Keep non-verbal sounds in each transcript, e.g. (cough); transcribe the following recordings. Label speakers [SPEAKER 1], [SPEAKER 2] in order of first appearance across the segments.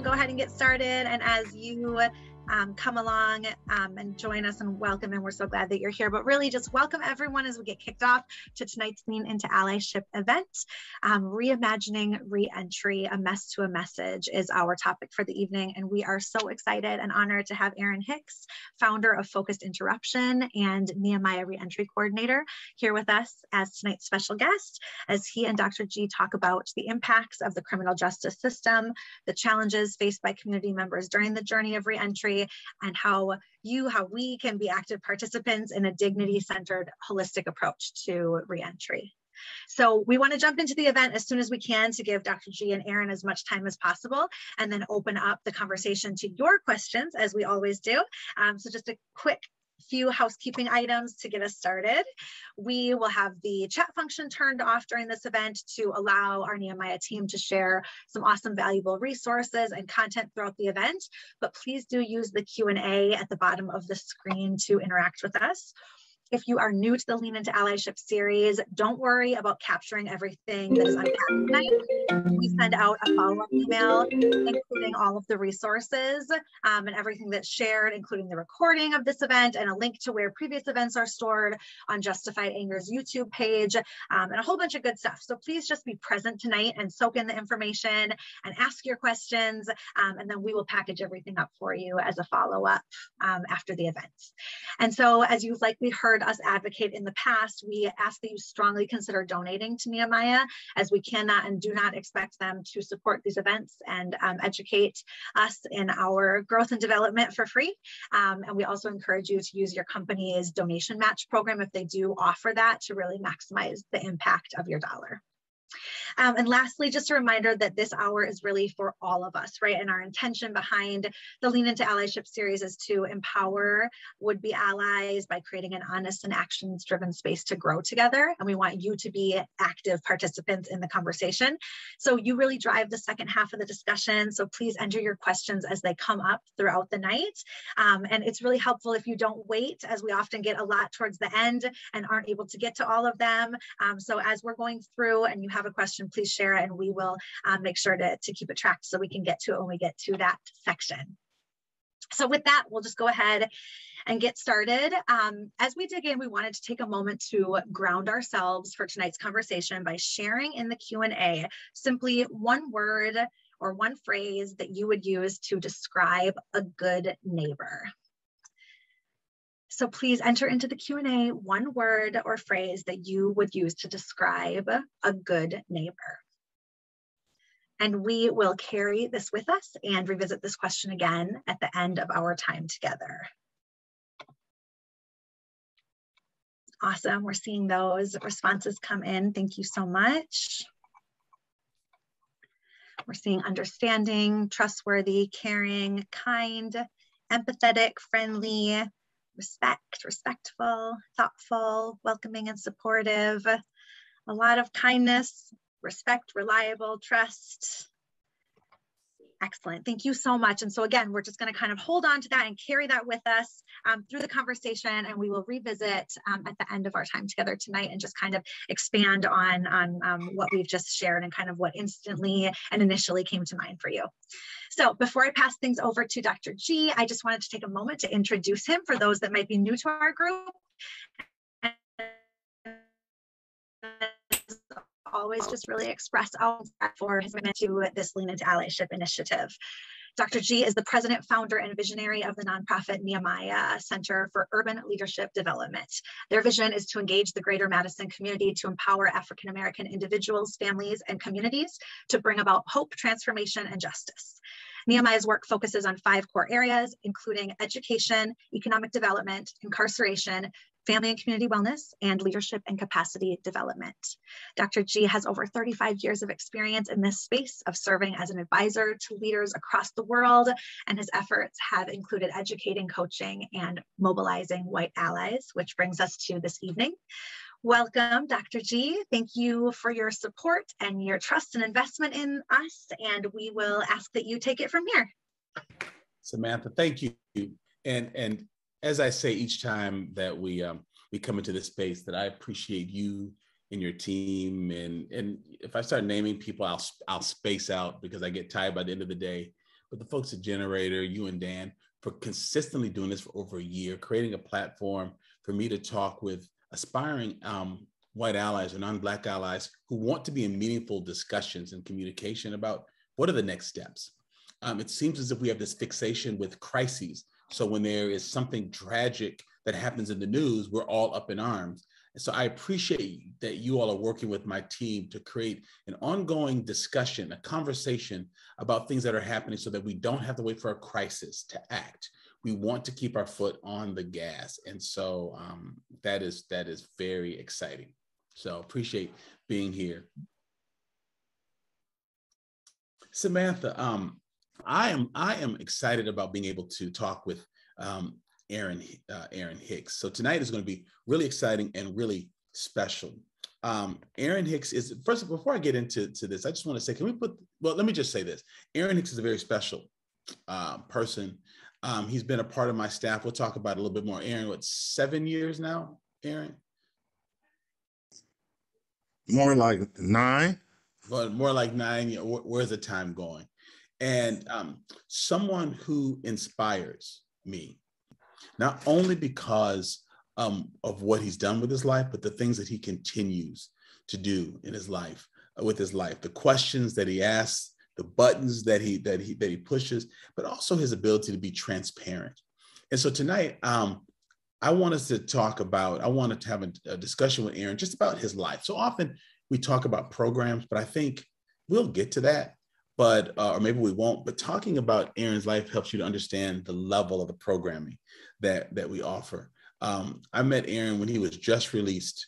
[SPEAKER 1] can go ahead and get started. And as you um, come along um, and join us and welcome. And we're so glad that you're here. But really, just welcome everyone as we get kicked off to tonight's Lean into Allyship event. Um, Reimagining Reentry, a mess to a message is our topic for the evening. And we are so excited and honored to have Aaron Hicks, founder of Focused Interruption and Nehemiah Reentry Coordinator, here with us as tonight's special guest as he and Dr. Gee talk about the impacts of the criminal justice system, the challenges faced by community members during the journey of reentry, and how you, how we can be active participants in a dignity-centered holistic approach to reentry. So we want to jump into the event as soon as we can to give Dr. Gee and Aaron as much time as possible and then open up the conversation to your questions as we always do. Um, so just a quick few housekeeping items to get us started. We will have the chat function turned off during this event to allow our Nehemiah team to share some awesome valuable resources and content throughout the event, but please do use the Q&A at the bottom of the screen to interact with us. If you are new to the Lean into Allyship series, don't worry about capturing everything that is tonight. We send out a follow-up email, including all of the resources um, and everything that's shared, including the recording of this event and a link to where previous events are stored on Justified Anger's YouTube page um, and a whole bunch of good stuff. So please just be present tonight and soak in the information and ask your questions, um, and then we will package everything up for you as a follow-up um, after the event. And so as you've likely heard heard us advocate in the past, we ask that you strongly consider donating to Nehemiah as we cannot and do not expect them to support these events and um, educate us in our growth and development for free. Um, and we also encourage you to use your company's donation match program if they do offer that to really maximize the impact of your dollar. Um, and lastly, just a reminder that this hour is really for all of us, right? And our intention behind the Lean into Allyship series is to empower would-be allies by creating an honest and actions-driven space to grow together. And we want you to be active participants in the conversation. So you really drive the second half of the discussion. So please enter your questions as they come up throughout the night. Um, and it's really helpful if you don't wait, as we often get a lot towards the end and aren't able to get to all of them. Um, so as we're going through and you have a question, please share it and we will um, make sure to, to keep it tracked so we can get to it when we get to that section. So with that, we'll just go ahead and get started. Um, as we dig in, we wanted to take a moment to ground ourselves for tonight's conversation by sharing in the Q&A simply one word or one phrase that you would use to describe a good neighbor. So please enter into the Q&A one word or phrase that you would use to describe a good neighbor. And we will carry this with us and revisit this question again at the end of our time together. Awesome, we're seeing those responses come in. Thank you so much. We're seeing understanding, trustworthy, caring, kind, empathetic, friendly, respect, respectful, thoughtful, welcoming and supportive, a lot of kindness, respect, reliable, trust. Excellent. Thank you so much. And so again, we're just going to kind of hold on to that and carry that with us um, through the conversation, and we will revisit um, at the end of our time together tonight and just kind of expand on, on um, what we've just shared and kind of what instantly and initially came to mind for you. So before I pass things over to Dr. Gee, I just wanted to take a moment to introduce him for those that might be new to our group always just really express our for his commitment to this Lean into Allyship initiative. Dr. Gee is the president, founder, and visionary of the nonprofit Nehemiah Center for Urban Leadership Development. Their vision is to engage the greater Madison community to empower African American individuals, families, and communities to bring about hope, transformation, and justice. Nehemiah's work focuses on five core areas, including education, economic development, incarceration, family and community wellness, and leadership and capacity development. Dr. Gee has over 35 years of experience in this space of serving as an advisor to leaders across the world, and his efforts have included educating, coaching, and mobilizing white allies, which brings us to this evening. Welcome, Dr. Gee. Thank you for your support and your trust and investment in us, and we will ask that you take it from here.
[SPEAKER 2] Samantha, thank you. And and as I say each time that we um, we come into this space, that I appreciate you and your team. And and if I start naming people, I'll I'll space out because I get tired by the end of the day. but the folks at Generator, you and Dan, for consistently doing this for over a year, creating a platform for me to talk with aspiring um, white allies or non-black allies who want to be in meaningful discussions and communication about what are the next steps. Um, it seems as if we have this fixation with crises. So when there is something tragic that happens in the news, we're all up in arms. And so I appreciate that you all are working with my team to create an ongoing discussion, a conversation about things that are happening so that we don't have to wait for a crisis to act. We want to keep our foot on the gas. And so um, that is that is very exciting. So appreciate being here. Samantha, um, I am I am excited about being able to talk with um, Aaron uh, Aaron Hicks. So tonight is going to be really exciting and really special. Um, Aaron Hicks is first before I get into to this, I just want to say, can we put well, let me just say this. Aaron Hicks is a very special uh, person. Um, he's been a part of my staff. We'll talk about it a little bit more. Aaron, what seven years now, Aaron?
[SPEAKER 3] More like nine.
[SPEAKER 2] Well, more like nine. Where's the time going? And um, someone who inspires me, not only because um, of what he's done with his life, but the things that he continues to do in his life, uh, with his life, the questions that he asks, the buttons that he that he that he pushes, but also his ability to be transparent. And so tonight, um, I want us to talk about. I wanted to have a, a discussion with Aaron just about his life. So often we talk about programs, but I think we'll get to that but uh, or maybe we won't but talking about aaron's life helps you to understand the level of the programming that that we offer. Um, i met aaron when he was just released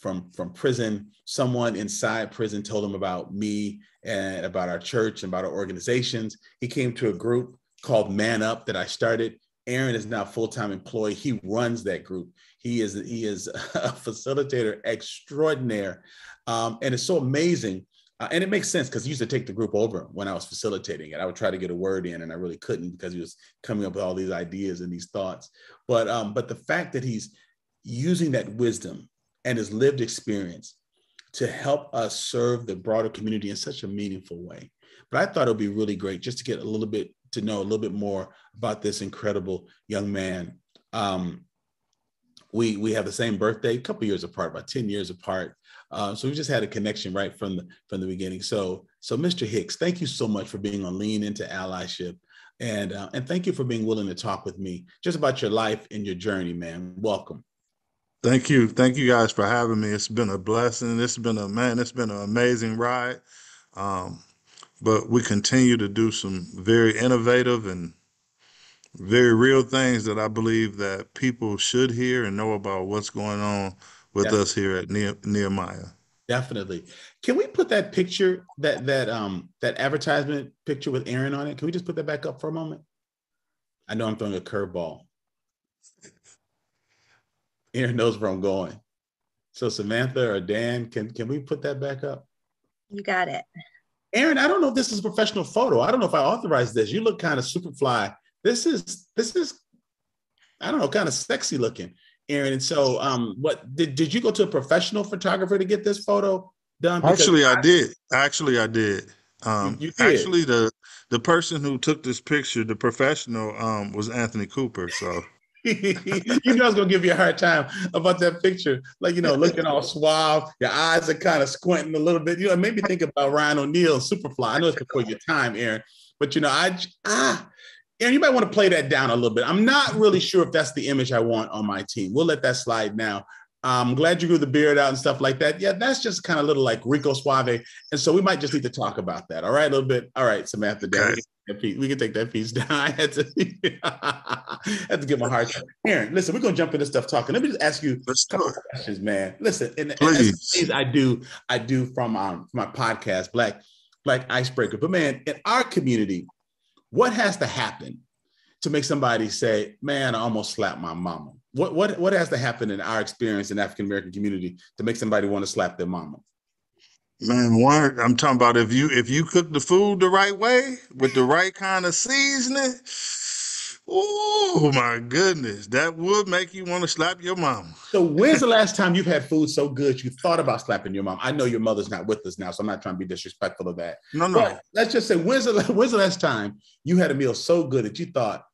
[SPEAKER 2] from from prison. Someone inside prison told him about me and about our church and about our organizations. He came to a group called man up that i started. Aaron is now full-time employee. He runs that group. He is he is (laughs) a facilitator extraordinaire. Um, and it's so amazing uh, and it makes sense because he used to take the group over when I was facilitating it. I would try to get a word in, and I really couldn't because he was coming up with all these ideas and these thoughts. But um, but the fact that he's using that wisdom and his lived experience to help us serve the broader community in such a meaningful way. But I thought it would be really great just to get a little bit to know a little bit more about this incredible young man. Um, we we have the same birthday, a couple years apart, about ten years apart. Uh, so we just had a connection right from the from the beginning. So so Mr. Hicks, thank you so much for being on Lean into Allyship, and uh, and thank you for being willing to talk with me just about your life and your journey, man. Welcome.
[SPEAKER 3] Thank you, thank you guys for having me. It's been a blessing. It's been a man. It's been an amazing ride. Um, but we continue to do some very innovative and very real things that I believe that people should hear and know about what's going on with Definitely. us here at ne- Nehemiah.
[SPEAKER 2] Definitely. Can we put that picture, that that um that advertisement picture with Aaron on it? Can we just put that back up for a moment? I know I'm throwing a curveball. (laughs) Aaron knows where I'm going. So Samantha or Dan, can can we put that back up?
[SPEAKER 1] You got it.
[SPEAKER 2] Aaron, I don't know if this is a professional photo. I don't know if I authorized this. You look kind of super fly. This is this is I don't know, kind of sexy looking. Aaron. And so, um, what did, did you go to a professional photographer to get this photo done?
[SPEAKER 3] Because actually, I, I, did. Actually, I did. Um, you, you did. Actually, the the person who took this picture, the professional, um, was Anthony Cooper. So. (laughs)
[SPEAKER 2] you know I was gonna give you a hard time about that picture. Like, you know, looking all suave, your eyes are kind of squinting a little bit. You know, maybe think about Ron O'Neal, Superfly. I know it's before your time, Aaron, but you know, I ah, and you might want to play that down a little bit. I'm not really sure if that's the image I want on my team. We'll let that slide now. I'm glad you grew the beard out and stuff like that. Yeah, that's just kind of little like Rico Suave. And so we might just need to talk about that. All right, a little bit. All right, Samantha, okay. we can take that piece down. (laughs) I had to, (laughs) I had to get my heart. Aaron, listen, we're gonna jump into stuff talking. Let me just ask you a couple questions, man. Listen, and, and I do, I do from um, my podcast, Black Black Icebreaker. But man, in our community, what has to happen to make somebody say, "Man, I almost slapped my mama"? What what what has to happen in our experience in African American community to make somebody want to slap their mama?
[SPEAKER 3] Man, one I'm talking about if you if you cook the food the right way with the right kind of seasoning, Oh my goodness, that would make you want to slap your mom.
[SPEAKER 2] So when's the last time you've had food so good you thought about slapping your mom? I know your mother's not with us now, so I'm not trying to be disrespectful of that.
[SPEAKER 3] No, no.
[SPEAKER 2] But let's just say when's the (laughs) when's the last time you had a meal so good that you thought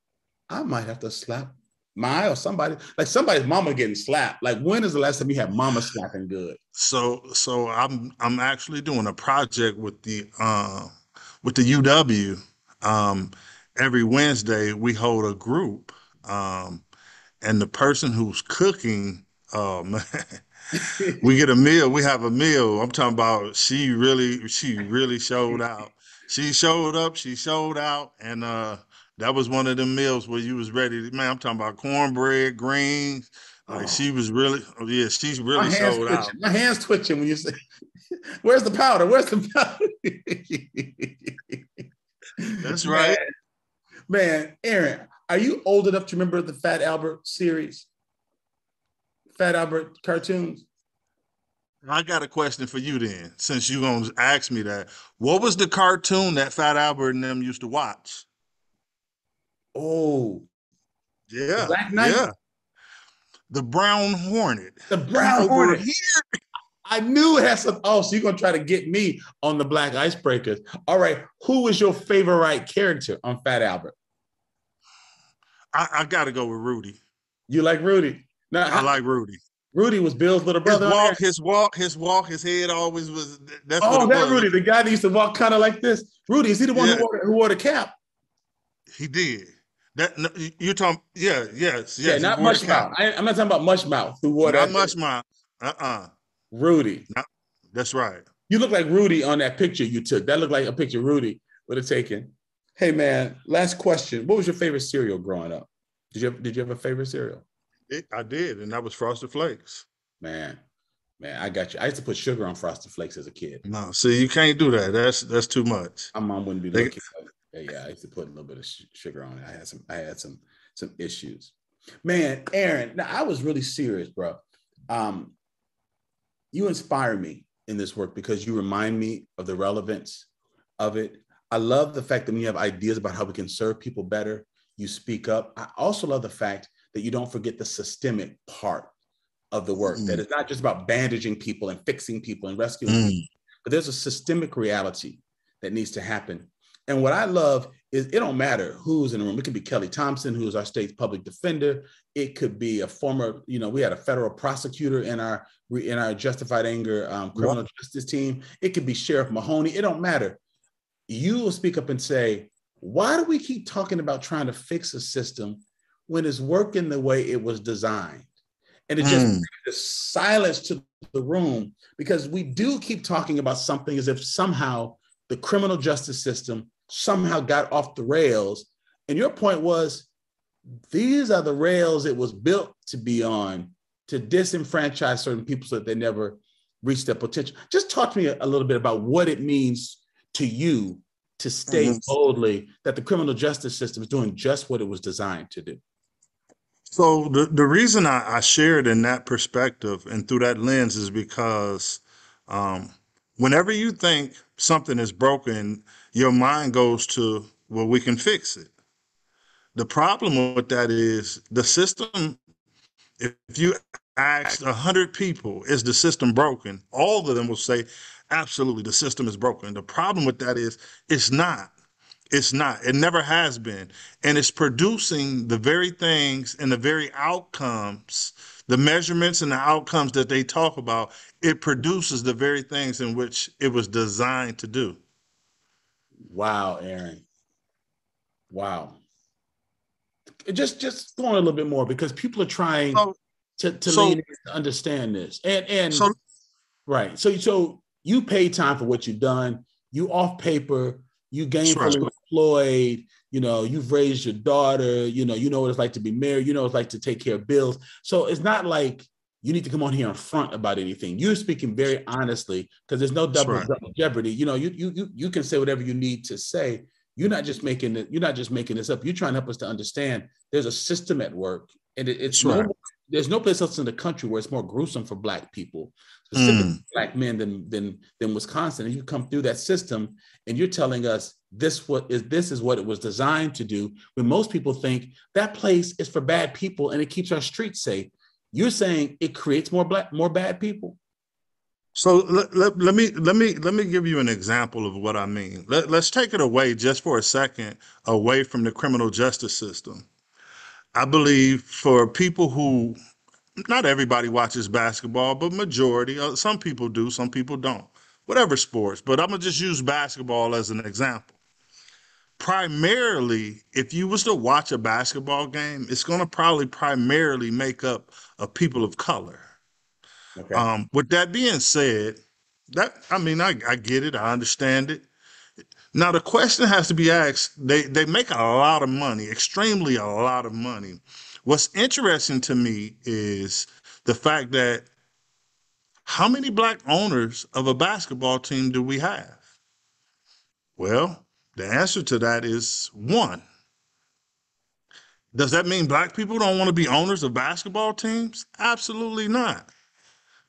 [SPEAKER 2] I might have to slap my or somebody like somebody's mama getting slapped. Like when is the last time you had mama slapping good?
[SPEAKER 3] So so I'm I'm actually doing a project with the uh with the UW. Um every Wednesday we hold a group, um, and the person who's cooking, oh (laughs) man, we get a meal. We have a meal. I'm talking about. She really, she really showed out. She showed up. She showed out, and uh, that was one of the meals where you was ready. To, man, I'm talking about cornbread, greens. Like oh. she was really, oh yeah, she's really showed
[SPEAKER 2] twitching.
[SPEAKER 3] out.
[SPEAKER 2] My hands twitching when you say, (laughs) "Where's the powder? Where's the powder?"
[SPEAKER 3] That's right.
[SPEAKER 2] Man, Aaron, are you old enough to remember the Fat Albert series? Fat Albert cartoons?
[SPEAKER 3] I got a question for you then, since you're gonna ask me that. What was the cartoon that Fat Albert and them used to watch?
[SPEAKER 2] Oh,
[SPEAKER 3] yeah, Black Knight. Yeah, the Brown Hornet.
[SPEAKER 2] The Brown Hornet. Here. I knew it had some. Oh, so you're gonna try to get me on the Black Icebreakers? All right. Who was your favorite character on Fat Albert?
[SPEAKER 3] I, I got to go with Rudy.
[SPEAKER 2] You like Rudy?
[SPEAKER 3] No, I, I like Rudy.
[SPEAKER 2] Rudy was Bill's little brother.
[SPEAKER 3] His walk, his walk, his walk, his head always was.
[SPEAKER 2] That's oh, that was. Rudy, the guy that used to walk kind of like this. Rudy, is he the one yeah. who, wore, who wore the cap?
[SPEAKER 3] He did. That you're talking, yeah, yes, yes.
[SPEAKER 2] Yeah, not Mushmouth. I, am not talking about Mushmouth. Who wore
[SPEAKER 3] not that? Mushmouth. Uh uh-uh. uh
[SPEAKER 2] Rudy.
[SPEAKER 3] That's right.
[SPEAKER 2] You look like Rudy on that picture you took. That looked like a picture Rudy would have taken. Hey man, last question. What was your favorite cereal growing up? Did you have, did you have a favorite cereal?
[SPEAKER 3] It, I did, and that was Frosted Flakes.
[SPEAKER 2] Man, man, I got you. I used to put sugar on Frosted Flakes as a kid.
[SPEAKER 3] No, see, you can't do that. That's that's too much.
[SPEAKER 2] My mom wouldn't be they, looking. Yeah, yeah, I used to put a little bit of sugar on it. I had some. I had some some issues. Man, Aaron, now I was really serious, bro. Um, you inspire me in this work because you remind me of the relevance of it. I love the fact that when you have ideas about how we can serve people better, you speak up. I also love the fact that you don't forget the systemic part of the work, mm. that it's not just about bandaging people and fixing people and rescuing mm. people, but there's a systemic reality that needs to happen. And what I love is it don't matter who's in the room. It could be Kelli Thompson, who is our state's public defender. It could be a former, you know, we had a federal prosecutor in our in our justified anger um, criminal what? justice team. It could be Sheriff Mahoney. It don't matter. You will speak up and say, why do we keep talking about trying to fix a system when it's working the way it was designed? And it mm. just the silence to the room because we do keep talking about something as if somehow the criminal justice system somehow got off the rails. And your point was these are the rails it was built to be on to disenfranchise certain people so that they never reach their potential. Just talk to me a, a little bit about what it means to you to state mm-hmm. boldly that the criminal justice system is doing just what it was designed to do?
[SPEAKER 3] So the, the reason I, I shared in that perspective and through that lens is because um, whenever you think something is broken, your mind goes to, well, we can fix it. The problem with that is the system, if you asked 100 people, is the system broken? All of them will say, absolutely, the system is broken. The problem with that is it's not. It's not. It never has been. And it's producing the very things and the very outcomes, the measurements and the outcomes that they talk about. It produces the very things in which it was designed to do.
[SPEAKER 2] Wow, Aaron. Wow. Just just going a little bit more because people are trying so, to, to, so, to understand this. And and so, right. So so you pay time for what you've done. You off paper, you gainfully right. employed, you know, you've raised your daughter, you know, you know what it's like to be married, you know what it's like to take care of bills. So it's not like you need to come on here and front about anything. You're speaking very honestly because there's no double, right. double, jeopardy. You know, you you you you can say whatever you need to say. You're not just making it. You're not just making this up. You're trying to help us to understand there's a system at work, and it, it's right. no, there's no place else in the country where it's more gruesome for Black people, specifically mm. Black men, than than than Wisconsin. And you come through that system, and you're telling us this what is this is what it was designed to do when most people think that place is for bad people and it keeps our streets safe you're saying it creates more black more bad people?
[SPEAKER 3] So let, let, let me let me let me give you an example of what i mean. Let, let's take it away just for a second away from the criminal justice system. I believe for people who not everybody watches basketball but majority uh, some people do some people don't. Whatever sports but i'm gonna just use basketball as an example primarily if you was to watch a basketball game it's going to probably primarily make up of people of color. Okay. um, with that being said that i mean I, I get it i understand it. Now the question has to be asked they they make a lot of money extremely a lot of money. What's interesting to me is the fact that how many black owners of a basketball team do we have? Well the answer to that is one. Does that mean black people don't want to be owners of basketball teams? Absolutely not.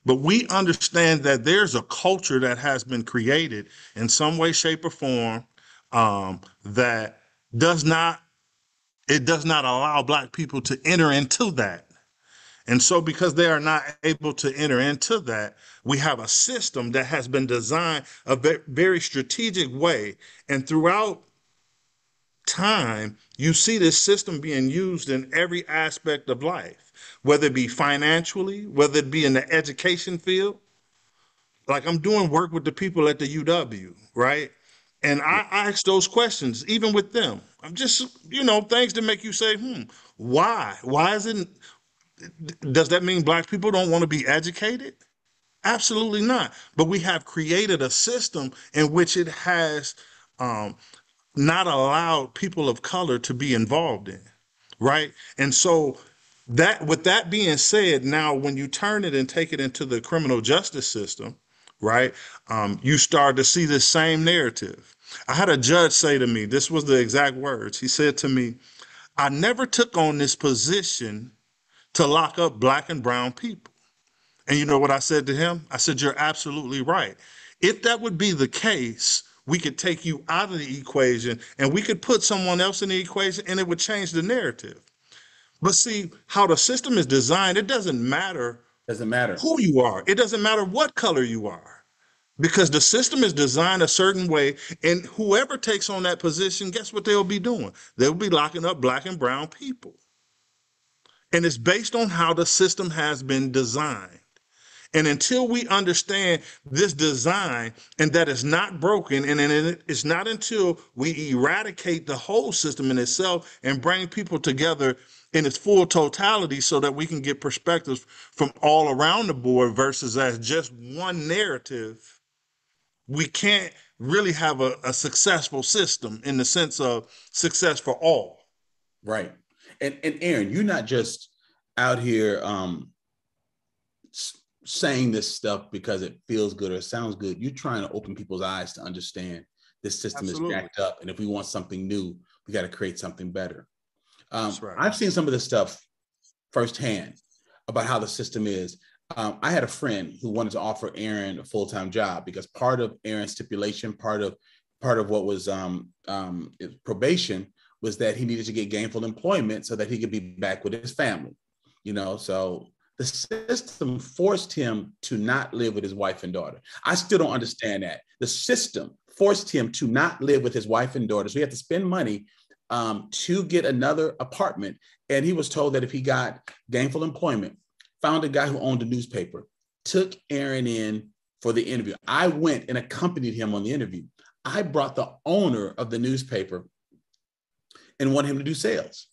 [SPEAKER 3] But we understand that there's a culture that has been created in some way, shape, or form um, that does not it does not allow black people to enter into that. And so, because they are not able to enter into that, we have a system that has been designed a very strategic way. And throughout time, you see this system being used in every aspect of life, whether it be financially, whether it be in the education field. Like I'm doing work with the people at the UW, right? And I, ask those questions, even with them. I'm just, you know, things to make you say, hmm, why? Why isn't does that mean black people don't want to be educated? Absolutely not. But we have created a system in which it has um, not allowed people of color to be involved in, right? And so that with that being said, now when you turn it and take it into the criminal justice system, right, um, you start to see the same narrative. I had a judge say to me, this was the exact words. He said to me, I never took on this position to lock up black and brown people. And you know what I said to him? I said, You're absolutely right. If that would be the case, we could take you out of the equation and we could put someone else in the equation and it would change the narrative. But see, how the system is designed, it doesn't matter.
[SPEAKER 2] Doesn't matter
[SPEAKER 3] who you are. It doesn't matter what color you are. Because the system is designed a certain way, and whoever takes on that position, guess what they'll be doing? They'll be locking up black and brown people. And it's based on how the system has been designed. And until we understand this design and that it's not broken, and it's not until we eradicate the whole system in itself and bring people together in its full totality so that we can get perspectives from all around the board versus as just one narrative, we can't really have a, a successful system in the sense of success for all.
[SPEAKER 2] Right. And and Aaron, you're not just out here um, saying this stuff because it feels good or sounds good. You're trying to open people's eyes to understand this system Absolutely. is jacked up, and if we want something new, we got to create something better. Um, right. I've seen some of this stuff firsthand about how the system is. Um, I had a friend who wanted to offer Aaron a full time job because part of Aaron's stipulation, part of part of what was um, um, probation, was that he needed to get gainful employment so that he could be back with his family. You know, so the system forced him to not live with his wife and daughter. I still don't understand that. The system forced him to not live with his wife and daughter. So he had to spend money um, to get another apartment. And he was told that if he got gainful employment, found a guy who owned a newspaper, took Aaron in for the interview. I went and accompanied him on the interview. I brought the owner of the newspaper and wanted him to do sales.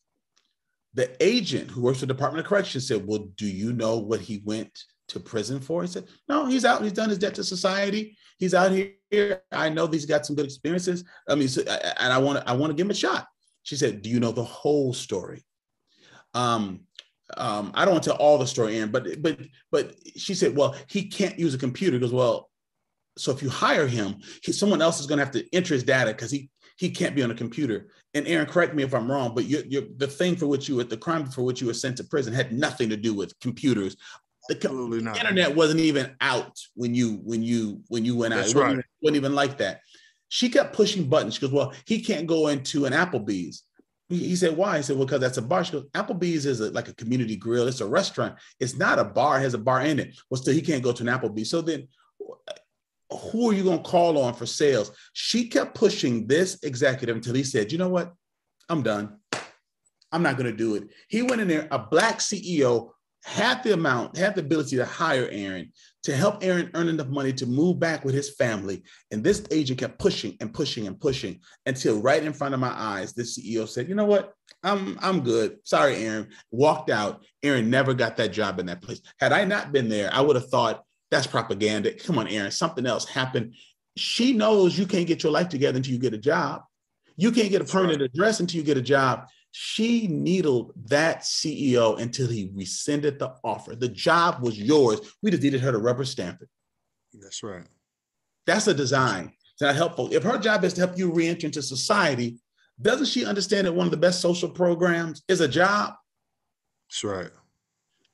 [SPEAKER 2] The agent who works for the Department of Corrections said, Well, do you know what he went to prison for? He said, No, he's out. He's done his debt to society. He's out here. I know he's got some good experiences. I mean, so, and I want to I want to give him a shot. She said, Do you know the whole story? Um, um, I don't want to tell all the story, Aaron, but but but she said, Well, he can't use a computer. He goes, Well, so if you hire him, he, someone else is going to have to enter his data because he he can't be on a computer. And Aaron, correct me if I'm wrong, but you're, you're, the thing for which you were, the crime for which you were sent to prison had nothing to do with computers. The, Absolutely not. internet wasn't even out when you when you when you went out. That's it wasn't, right. wasn't even like that. She kept pushing buttons. She goes, Well, he can't go into an Applebee's. He said, Why? He said, Well, because that's a bar. She goes, Applebee's is a, like a community grill. It's a restaurant. It's not a bar, it has a bar in it. Well, still, he can't go to an Applebee's. So then, who are you going to call on for sales? She kept pushing this executive until he said, You know what? I'm done. I'm not going to do it. He went in there, a black CEO had the amount, had the ability to hire Aaron to help Aaron earn enough money to move back with his family. And this agent kept pushing and pushing and pushing until right in front of my eyes, this CEO said, "You know what? I'm I'm good. Sorry, Aaron." Walked out. Aaron never got that job in that place. Had I not been there, I would have thought that's propaganda. Come on, Aaron, something else happened. She knows you can't get your life together until you get a job. You can't get a permanent address until you get a job. She needled that CEO until he rescinded the offer. The job was yours. We just needed her to rubber stamp it.
[SPEAKER 3] That's right.
[SPEAKER 2] That's a design. It's not helpful. If her job is to help you reenter into society, doesn't she understand that one of the best social programs is a job?
[SPEAKER 3] That's right.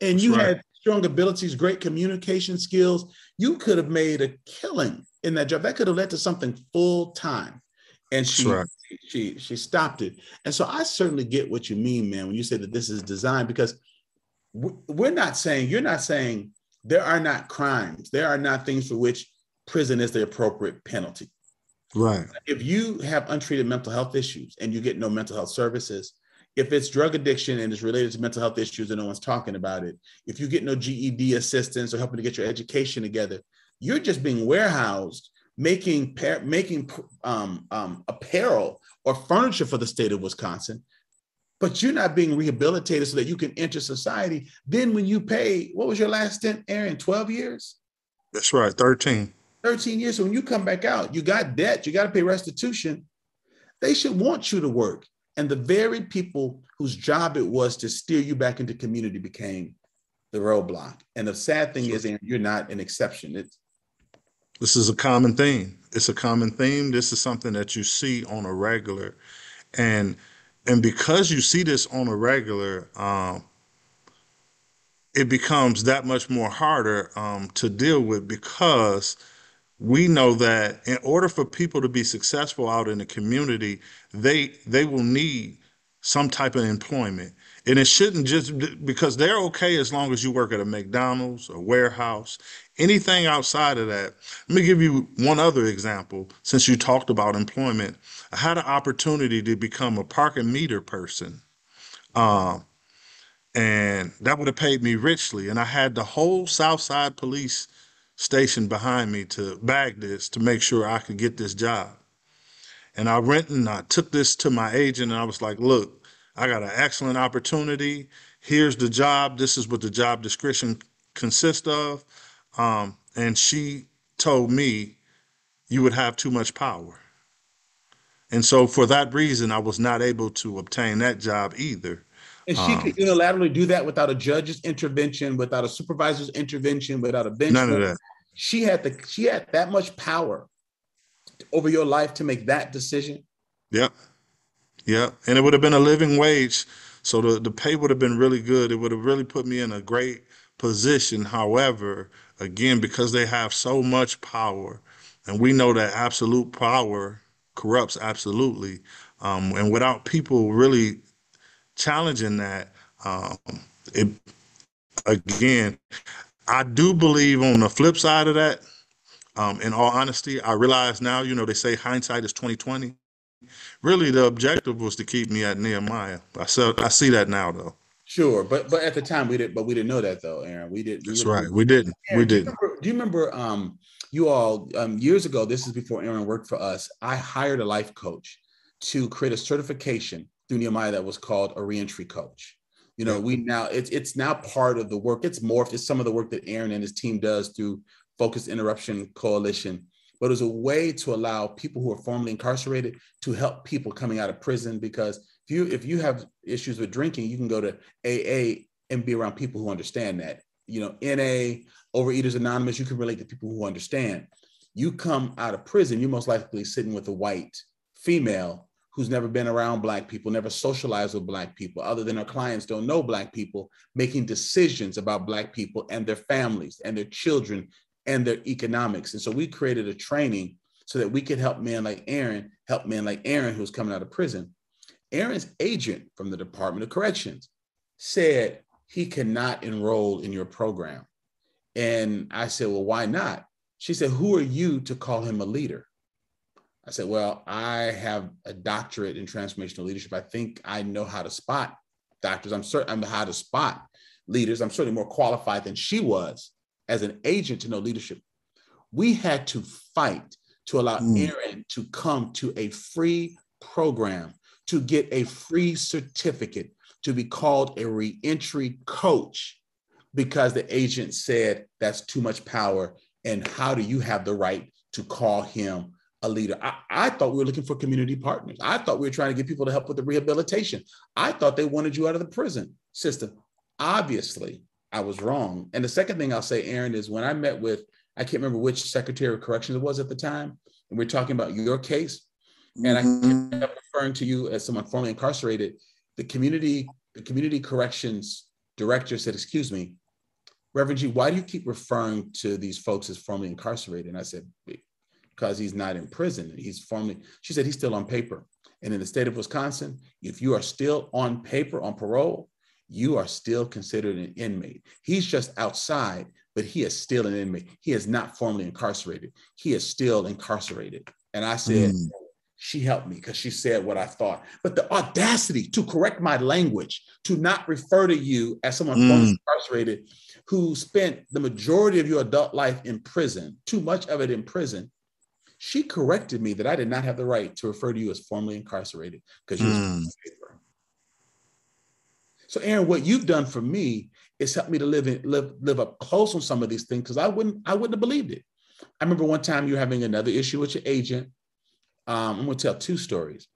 [SPEAKER 2] And That's you right. had strong abilities, great communication skills. You could have made a killing in that job. That could have led to something full time. And she right she she stopped it. And so I certainly get what you mean, man, when you say that this is designed because we're not saying you're not saying there are not crimes, there are not things for which prison is the appropriate penalty.
[SPEAKER 3] Right.
[SPEAKER 2] If you have untreated mental health issues and you get no mental health services, if it's drug addiction and it's related to mental health issues and no one's talking about it, if you get no GED assistance or helping to get your education together, you're just being warehoused making making um, um, apparel or furniture for the state of Wisconsin, but you're not being rehabilitated so that you can enter society. Then when you pay, what was your last stint, Aaron? 12 years?
[SPEAKER 3] That's right, 13.
[SPEAKER 2] 13 years. So when you come back out, you got debt, you got to pay restitution. They should want you to work. And the very people whose job it was to steer you back into community became the roadblock. And the sad thing is, Aaron, you're not an exception. It's
[SPEAKER 3] this is a common theme. It's a common theme. This is something that you see on a regular, and and because you see this on a regular, um, it becomes that much more harder um, to deal with because we know that in order for people to be successful out in the community, they they will need some type of employment. And it shouldn't just because they're okay as long as you work at a McDonald's, a warehouse, anything outside of that. Let me give you one other example. Since you talked about employment, I had an opportunity to become a parking meter person. Um, and that would have paid me richly. And I had the whole Southside Police Station behind me to bag this to make sure I could get this job. And I went and I took this to my agent and I was like, look, I got an excellent opportunity. Here's the job. This is what the job description consists of. Um, and she told me you would have too much power. And so for that reason, I was not able to obtain that job either.
[SPEAKER 2] And she um, could unilaterally do that without a judge's intervention, without a supervisor's intervention, without a bench.
[SPEAKER 3] None of that.
[SPEAKER 2] She had the she had that much power over your life to make that decision.
[SPEAKER 3] Yeah. Yeah, and it would have been a living wage, so the the pay would have been really good. It would have really put me in a great position. However, again, because they have so much power, and we know that absolute power corrupts absolutely, um, and without people really challenging that, um, it again, I do believe on the flip side of that. Um, in all honesty, I realize now, you know, they say hindsight is twenty twenty really the objective was to keep me at Nehemiah. I I see that now though.
[SPEAKER 2] Sure, but but at the time we didn't, but we didn't know that though, Aaron. We did.
[SPEAKER 3] That's right. We didn't. Aaron, we didn't.
[SPEAKER 2] Do you, remember, do you remember? Um, you all um, years ago. This is before Aaron worked for us. I hired a life coach to create a certification through Nehemiah that was called a reentry coach. You know, we now it's it's now part of the work. It's morphed. It's some of the work that Aaron and his team does through Focus Interruption Coalition but it was a way to allow people who are formerly incarcerated to help people coming out of prison. Because if you if you have issues with drinking, you can go to AA and be around people who understand that. You know, NA, Overeaters Anonymous, you can relate to people who understand. You come out of prison, you're most likely sitting with a white female who's never been around black people, never socialized with black people, other than her clients don't know black people, making decisions about black people and their families and their children and their economics. And so we created a training so that we could help men like Aaron, help men like Aaron, who's coming out of prison. Aaron's agent from the Department of Corrections said he cannot enroll in your program. And I said, Well, why not? She said, Who are you to call him a leader? I said, Well, I have a doctorate in transformational leadership. I think I know how to spot doctors. I'm certain I know how to spot leaders. I'm certainly more qualified than she was as an agent to know leadership. We had to fight to allow mm. Aaron to come to a free program, to get a free certificate, to be called a reentry coach because the agent said that's too much power. And how do you have the right to call him a leader? I, I, thought we were looking for community partners. I thought we were trying to get people to help with the rehabilitation. I thought they wanted you out of the prison system. Obviously, I was wrong. And the second thing I'll say, Aaron, is when I met with, I can't remember which Secretary of Corrections it was at the time, and we are talking about your case, and mm-hmm. I kept referring to you as someone formerly incarcerated. The community, the community corrections director said, "Excuse me, Reverend Gee, why do you keep referring to these folks as formerly incarcerated?" And I said, "Because he's not in prison. He's formally, She said, "He's still on paper." And in the state of Wisconsin, if you are still on paper on parole, you are still considered an inmate. He's just outside, but he is still an inmate. He is not formally incarcerated. He is still incarcerated. And I said, mm. she helped me because she said what I thought. But the audacity to correct my language, to not refer to you as someone mm. formally incarcerated who spent the majority of your adult life in prison, too much of it in prison. She corrected me that I did not have the right to refer to you as formerly incarcerated because you mm. So, Aaron, what you've done for me is helped me to live in, live live up close on some of these things because I wouldn't I wouldn't have believed it. I remember one time you were having another issue with your agent. Um, I'm going to tell two stories.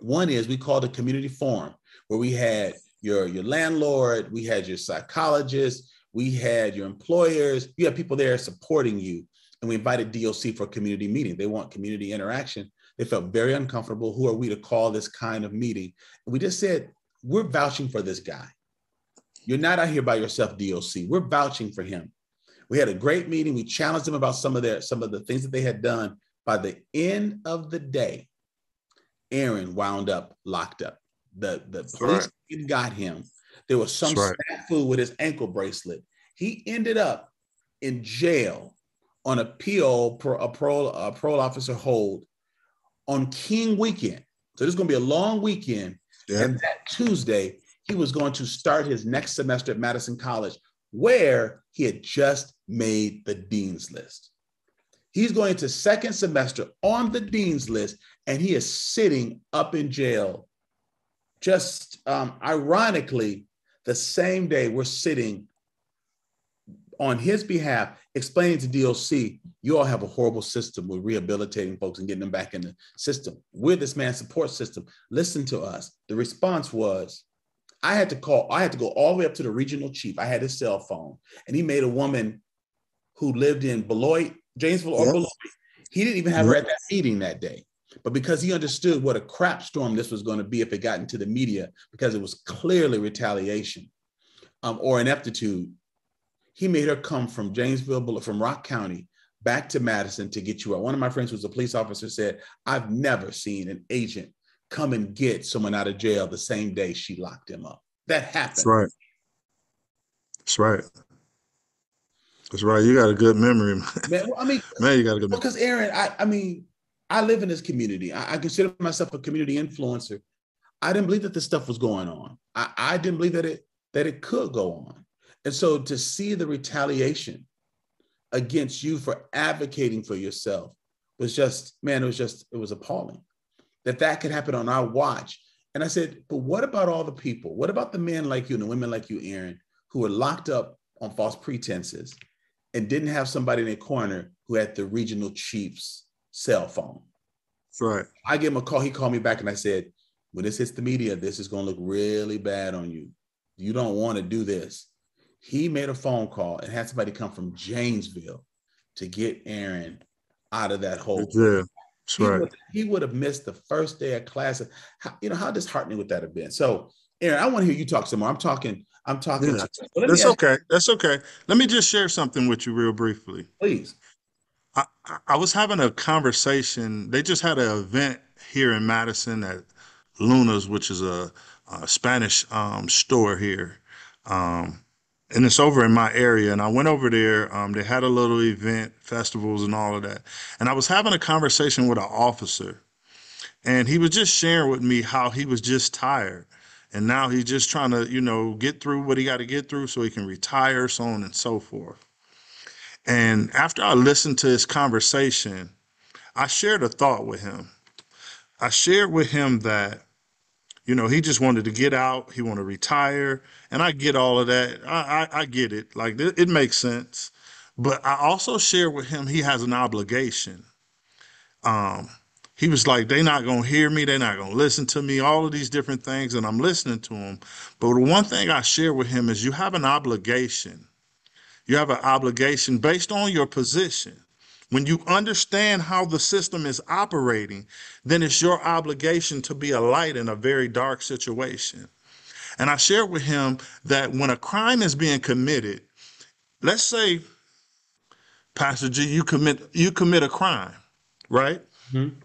[SPEAKER 2] One is we called a community forum where we had your your landlord, we had your psychologist, we had your employers, you had people there supporting you, and we invited DOC for a community meeting. They want community interaction. They felt very uncomfortable. Who are we to call this kind of meeting? And we just said, we're vouching for this guy. You're not out here by yourself, DOC. We're vouching for him. We had a great meeting. We challenged them about some of their some of the things that they had done. By the end of the day, Aaron wound up locked up. The the police right. got him. There was some right. snafu with his ankle bracelet. He ended up in jail on a PO, a parole, a parole officer hold on King weekend. So this is going to be a long weekend. Yeah. And that Tuesday, he was going to start his next semester at Madison College, where he had just made the dean's list. He's going to second semester on the dean's list, and he is sitting up in jail. Just um, ironically, the same day we're sitting on his behalf, explaining to DOC, you all have a horrible system with rehabilitating folks and getting them back in the system. We're this man's support system. Listen to us. The response was, I had to call, I had to go all the way up to the regional chief. I had his cell phone, and he made a woman who lived in Beloit, Janesville or yep. Beloit. He didn't even have her at that meeting that day. But because he understood what a crap storm this was going to be if it got into the media, because it was clearly retaliation um, or ineptitude, he made her come from Janesville, from Rock County, back to Madison to get you out. One of my friends who was a police officer said, I've never seen an agent come and get someone out of jail the same day she locked him up. That happened.
[SPEAKER 3] That's right. That's right. That's right. You got a good memory, man.
[SPEAKER 2] man well, I mean, (laughs)
[SPEAKER 3] man, you got a good memory.
[SPEAKER 2] Because Aaron, I, I mean, I live in this community. I, I, consider myself a community influencer. I didn't believe that this stuff was going on. I, I didn't believe that it that it could go on. And so to see the retaliation against you for advocating for yourself was just, man, it was just, it was appalling that that could happen on our watch. And I said, but what about all the people? What about the men like you and the women like you, Aaron, who were locked up on false pretenses and didn't have somebody in their corner who had the regional chief's cell phone?
[SPEAKER 3] That's right.
[SPEAKER 2] I gave him a call. He called me back and I said, when this hits the media, this is going to look really bad on you. You don't want to do this. He made a phone call and had somebody come from Janesville to get Aaron out of that hole.
[SPEAKER 3] Yeah, that's
[SPEAKER 2] he
[SPEAKER 3] right.
[SPEAKER 2] Would, he would have missed the first day of class. How, you know, how disheartening would that have been? So, Aaron, I want to hear you talk some more. I'm talking, I'm talking. Yeah.
[SPEAKER 3] That's okay. That's okay. Let me just share something with you real briefly.
[SPEAKER 2] Please.
[SPEAKER 3] I, I was having a conversation. They just had an event here in Madison at Luna's, which is a, a Spanish um, store here. Um, and it's over in my area. And I went over there. Um, they had a little event, festivals, and all of that. And I was having a conversation with an officer, and he was just sharing with me how he was just tired. And now he's just trying to, you know, get through what he got to get through so he can retire, so on and so forth. And after I listened to his conversation, I shared a thought with him. I shared with him that, you know, he just wanted to get out, he wanted to retire, and I get all of that. I, I, I get it. Like it, makes sense. But I also share with him he has an obligation. Um, he was like, they're not gonna hear me, they're not gonna listen to me, all of these different things, and I'm listening to him. But the one thing I share with him is you have an obligation you have an obligation based on your position. When you understand how the system is operating, then it's your obligation to be a light in a very dark situation. And I shared with him that when a crime is being committed, let's say, Pastor Gee, you commit you commit a crime, right? Mm-hmm.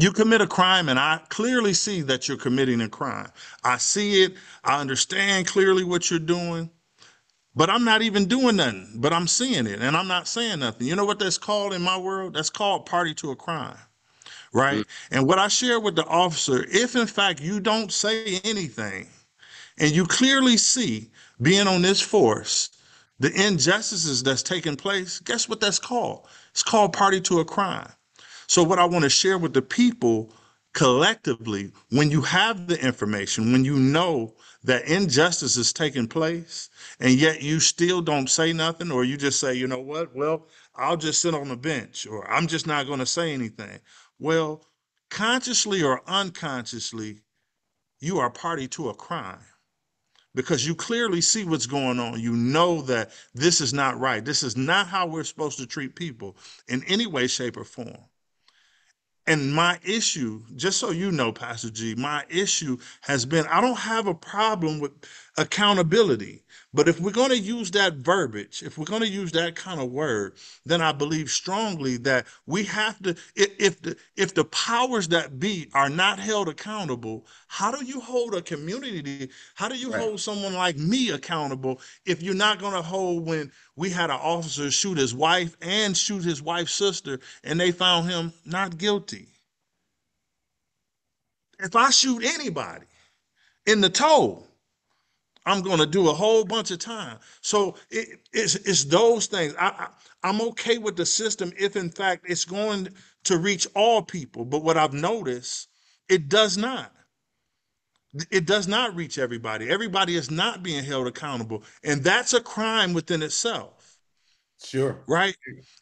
[SPEAKER 3] You commit a crime, and I clearly see that you're committing a crime. I see it. I understand clearly what you're doing but I'm not even doing nothing, but I'm seeing it and I'm not saying nothing. You know what that's called in my world? That's called party to a crime. Right. Mm-hmm. And what I share with the officer, if in fact you don't say anything and you clearly see being on this force, the injustices that's taking place, guess what that's called? It's called party to a crime. So, what I want to share with the people collectively, when you have the information, when you know that injustice is taking place, and yet you still don't say nothing, or you just say, you know what, well, I'll just sit on the bench, or I'm just not going to say anything. Well, consciously or unconsciously, you are party to a crime because you clearly see what's going on. You know that this is not right. This is not how we're supposed to treat people in any way, shape, or form. And my issue, just so you know, Pastor Gee, my issue has been I don't have a problem with accountability. But if we're going to use that verbiage, if we're going to use that kind of word, then I believe strongly that we have to if the if the powers that be are not held accountable, how do you hold a community? How do you right. hold someone like me accountable if you're not going to hold when we had an officer shoot his wife and shoot his wife's sister and they found him not guilty? If I shoot anybody in the toe, I'm going to do a whole bunch of time. So it, it's, it's those things. I, I, I'm okay with the system if, in fact, it's going to reach all people. But what I've noticed, it does not. It does not reach everybody. Everybody is not being held accountable. And that's a crime within itself.
[SPEAKER 2] Sure.
[SPEAKER 3] Right.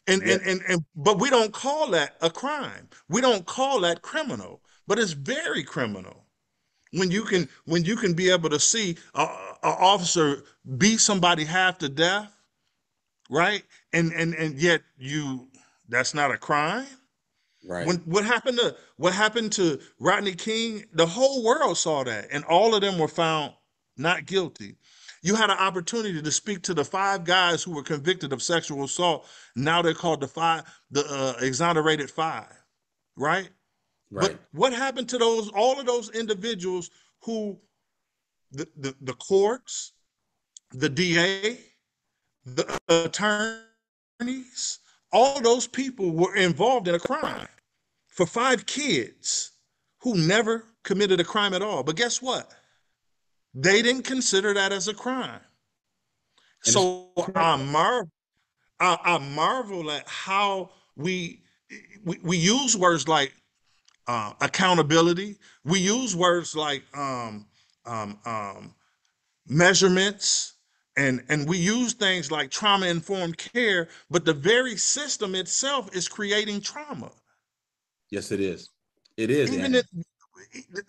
[SPEAKER 3] And, yeah. and, and, and, but we don't call that a crime. We don't call that criminal, but it's very criminal when you can when you can be able to see a, a officer beat somebody half to death right? And and and yet you that's not a crime?
[SPEAKER 2] Right.
[SPEAKER 3] When what happened to what happened to rodney king? The whole world saw that and all of them were found not guilty. You had an opportunity to speak to the five guys who were convicted of sexual assault. Now they're called the five the uh, exonerated five right Right. But what happened to those all of those individuals who the, the, the courts, the DA, the attorneys, all those people were involved in a crime for five kids who never committed a crime at all. But guess what? They didn't consider that as a crime. And so I marvel, I, I marvel at how we, we we use words like uh, accountability. We use words like um, um, um, measurements, and and we use things like trauma informed care, but the very system itself is creating trauma.
[SPEAKER 2] Yes, it is. It is.
[SPEAKER 3] Even it,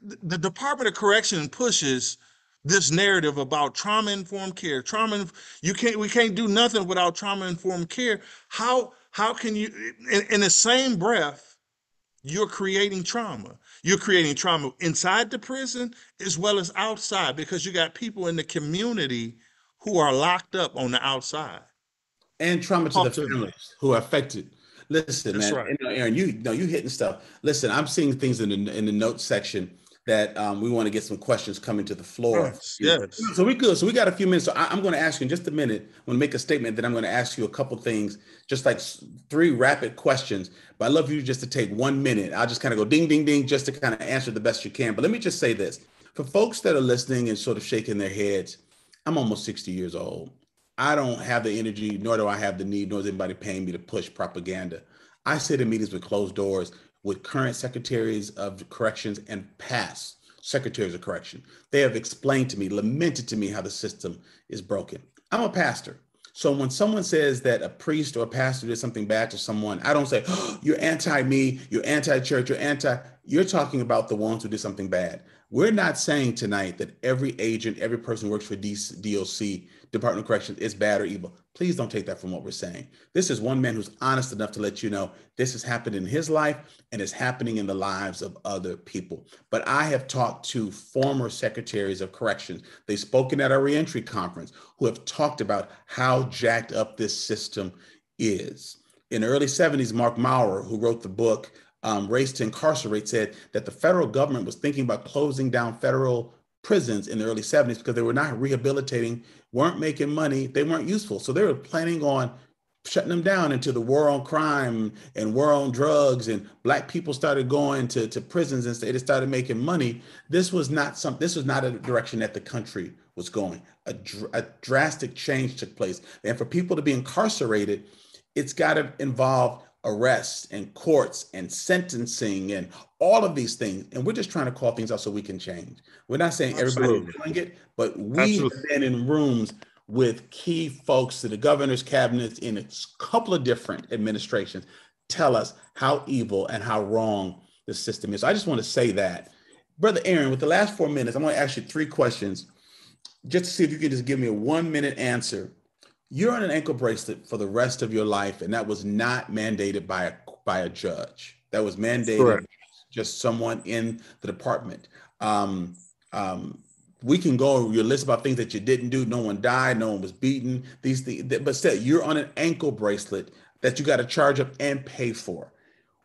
[SPEAKER 3] the, the Department of Correction pushes this narrative about trauma informed care. Trauma, you can't. We can't do nothing without trauma informed care. How how can you in, in the same breath? You're creating trauma. You're creating trauma inside the prison as well as outside because you got people in the community who are locked up on the outside.
[SPEAKER 2] And trauma to the families who are affected. Listen, That's man, right. Aaron, you know you hitting stuff. Listen, I'm seeing things in the in the notes section that um, we want to get some questions coming to the floor.
[SPEAKER 3] Yes. yes.
[SPEAKER 2] So we good. So we got a few minutes. So I, am going to ask you in just a minute. I'm going to make a statement. Then I'm going to ask you a couple things, just like three rapid questions. But I love you just to take one minute. I'll just kind of go ding, ding, ding, just to kind of answer the best you can. But let me just say this: for folks that are listening and sort of shaking their heads, I'm almost 60 years old. I don't have the energy, nor do I have the need, nor is anybody paying me to push propaganda. I sit in meetings with closed doors with current secretaries of corrections and past secretaries of correction. They have explained to me, lamented to me how the system is broken. I'm a pastor. So when someone says that a priest or a pastor did something bad to someone, I don't say, oh, (gasps) you're anti me, you're anti church, you're anti. You're talking about the ones who did something bad. We're not saying tonight that every agent, every person who works for DOC, Department of Corrections, is bad or evil. Please don't take that from what we're saying. This is one man who's honest enough to let you know this has happened in his life and is happening in the lives of other people. But I have talked to former secretaries of corrections. They've spoken at our reentry conference who have talked about how jacked up this system is. In the early 70s, Marc Mauer, who wrote the book um, Race to Incarcerate said that the federal government was thinking about closing down federal prisons in the early 70s because they were not rehabilitating, weren't making money, they weren't useful. So they were planning on shutting them down into the war on crime and war on drugs and black people started going to, to prisons and they started making money. This was not some this was not a direction that the country was going. A, dr- a drastic change took place. And for people to be incarcerated it's got to involve arrests and courts and sentencing and all of these things. And we're just trying to call things out so we can change. We're not saying everybody's doing it, but we have been in rooms with key folks to the governor's cabinets in a couple of different administrations tell us how evil and how wrong the system is. So I just want to say that. Brother Aaron, with the last four minutes, I'm going to ask you three questions just to see if you can just give me a one minute answer you're on an ankle bracelet for the rest of your life, and that was not mandated by a by a judge. That was mandated Correct. just someone in the department. Um, um, we can go over your list about things that you didn't do. No one died. No one was beaten. These things, but still, you're on an ankle bracelet that you got to charge up and pay for.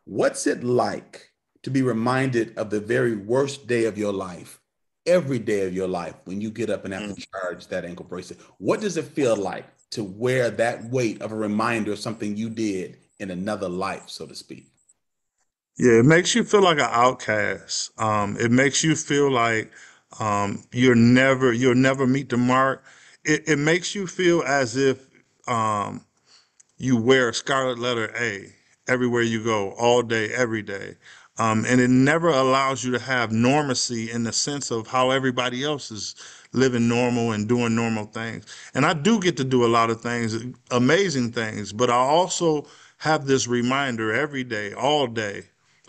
[SPEAKER 2] What's it like to be reminded of the very worst day of your life every day of your life when you get up and have to mm. charge that ankle bracelet? What does it feel like to wear that weight of a reminder of something you did in another life, so to speak.
[SPEAKER 3] Yeah, it makes you feel like an outcast. Um, it makes you feel like um, you're never you'll never meet the mark. It, it makes you feel as if um, you wear a scarlet letter A everywhere you go, all day, every day. Um, and it never allows you to have normacy in the sense of how everybody else is living normal and doing normal things. And I do get to do a lot of things, amazing things, but I also have this reminder every day, all day,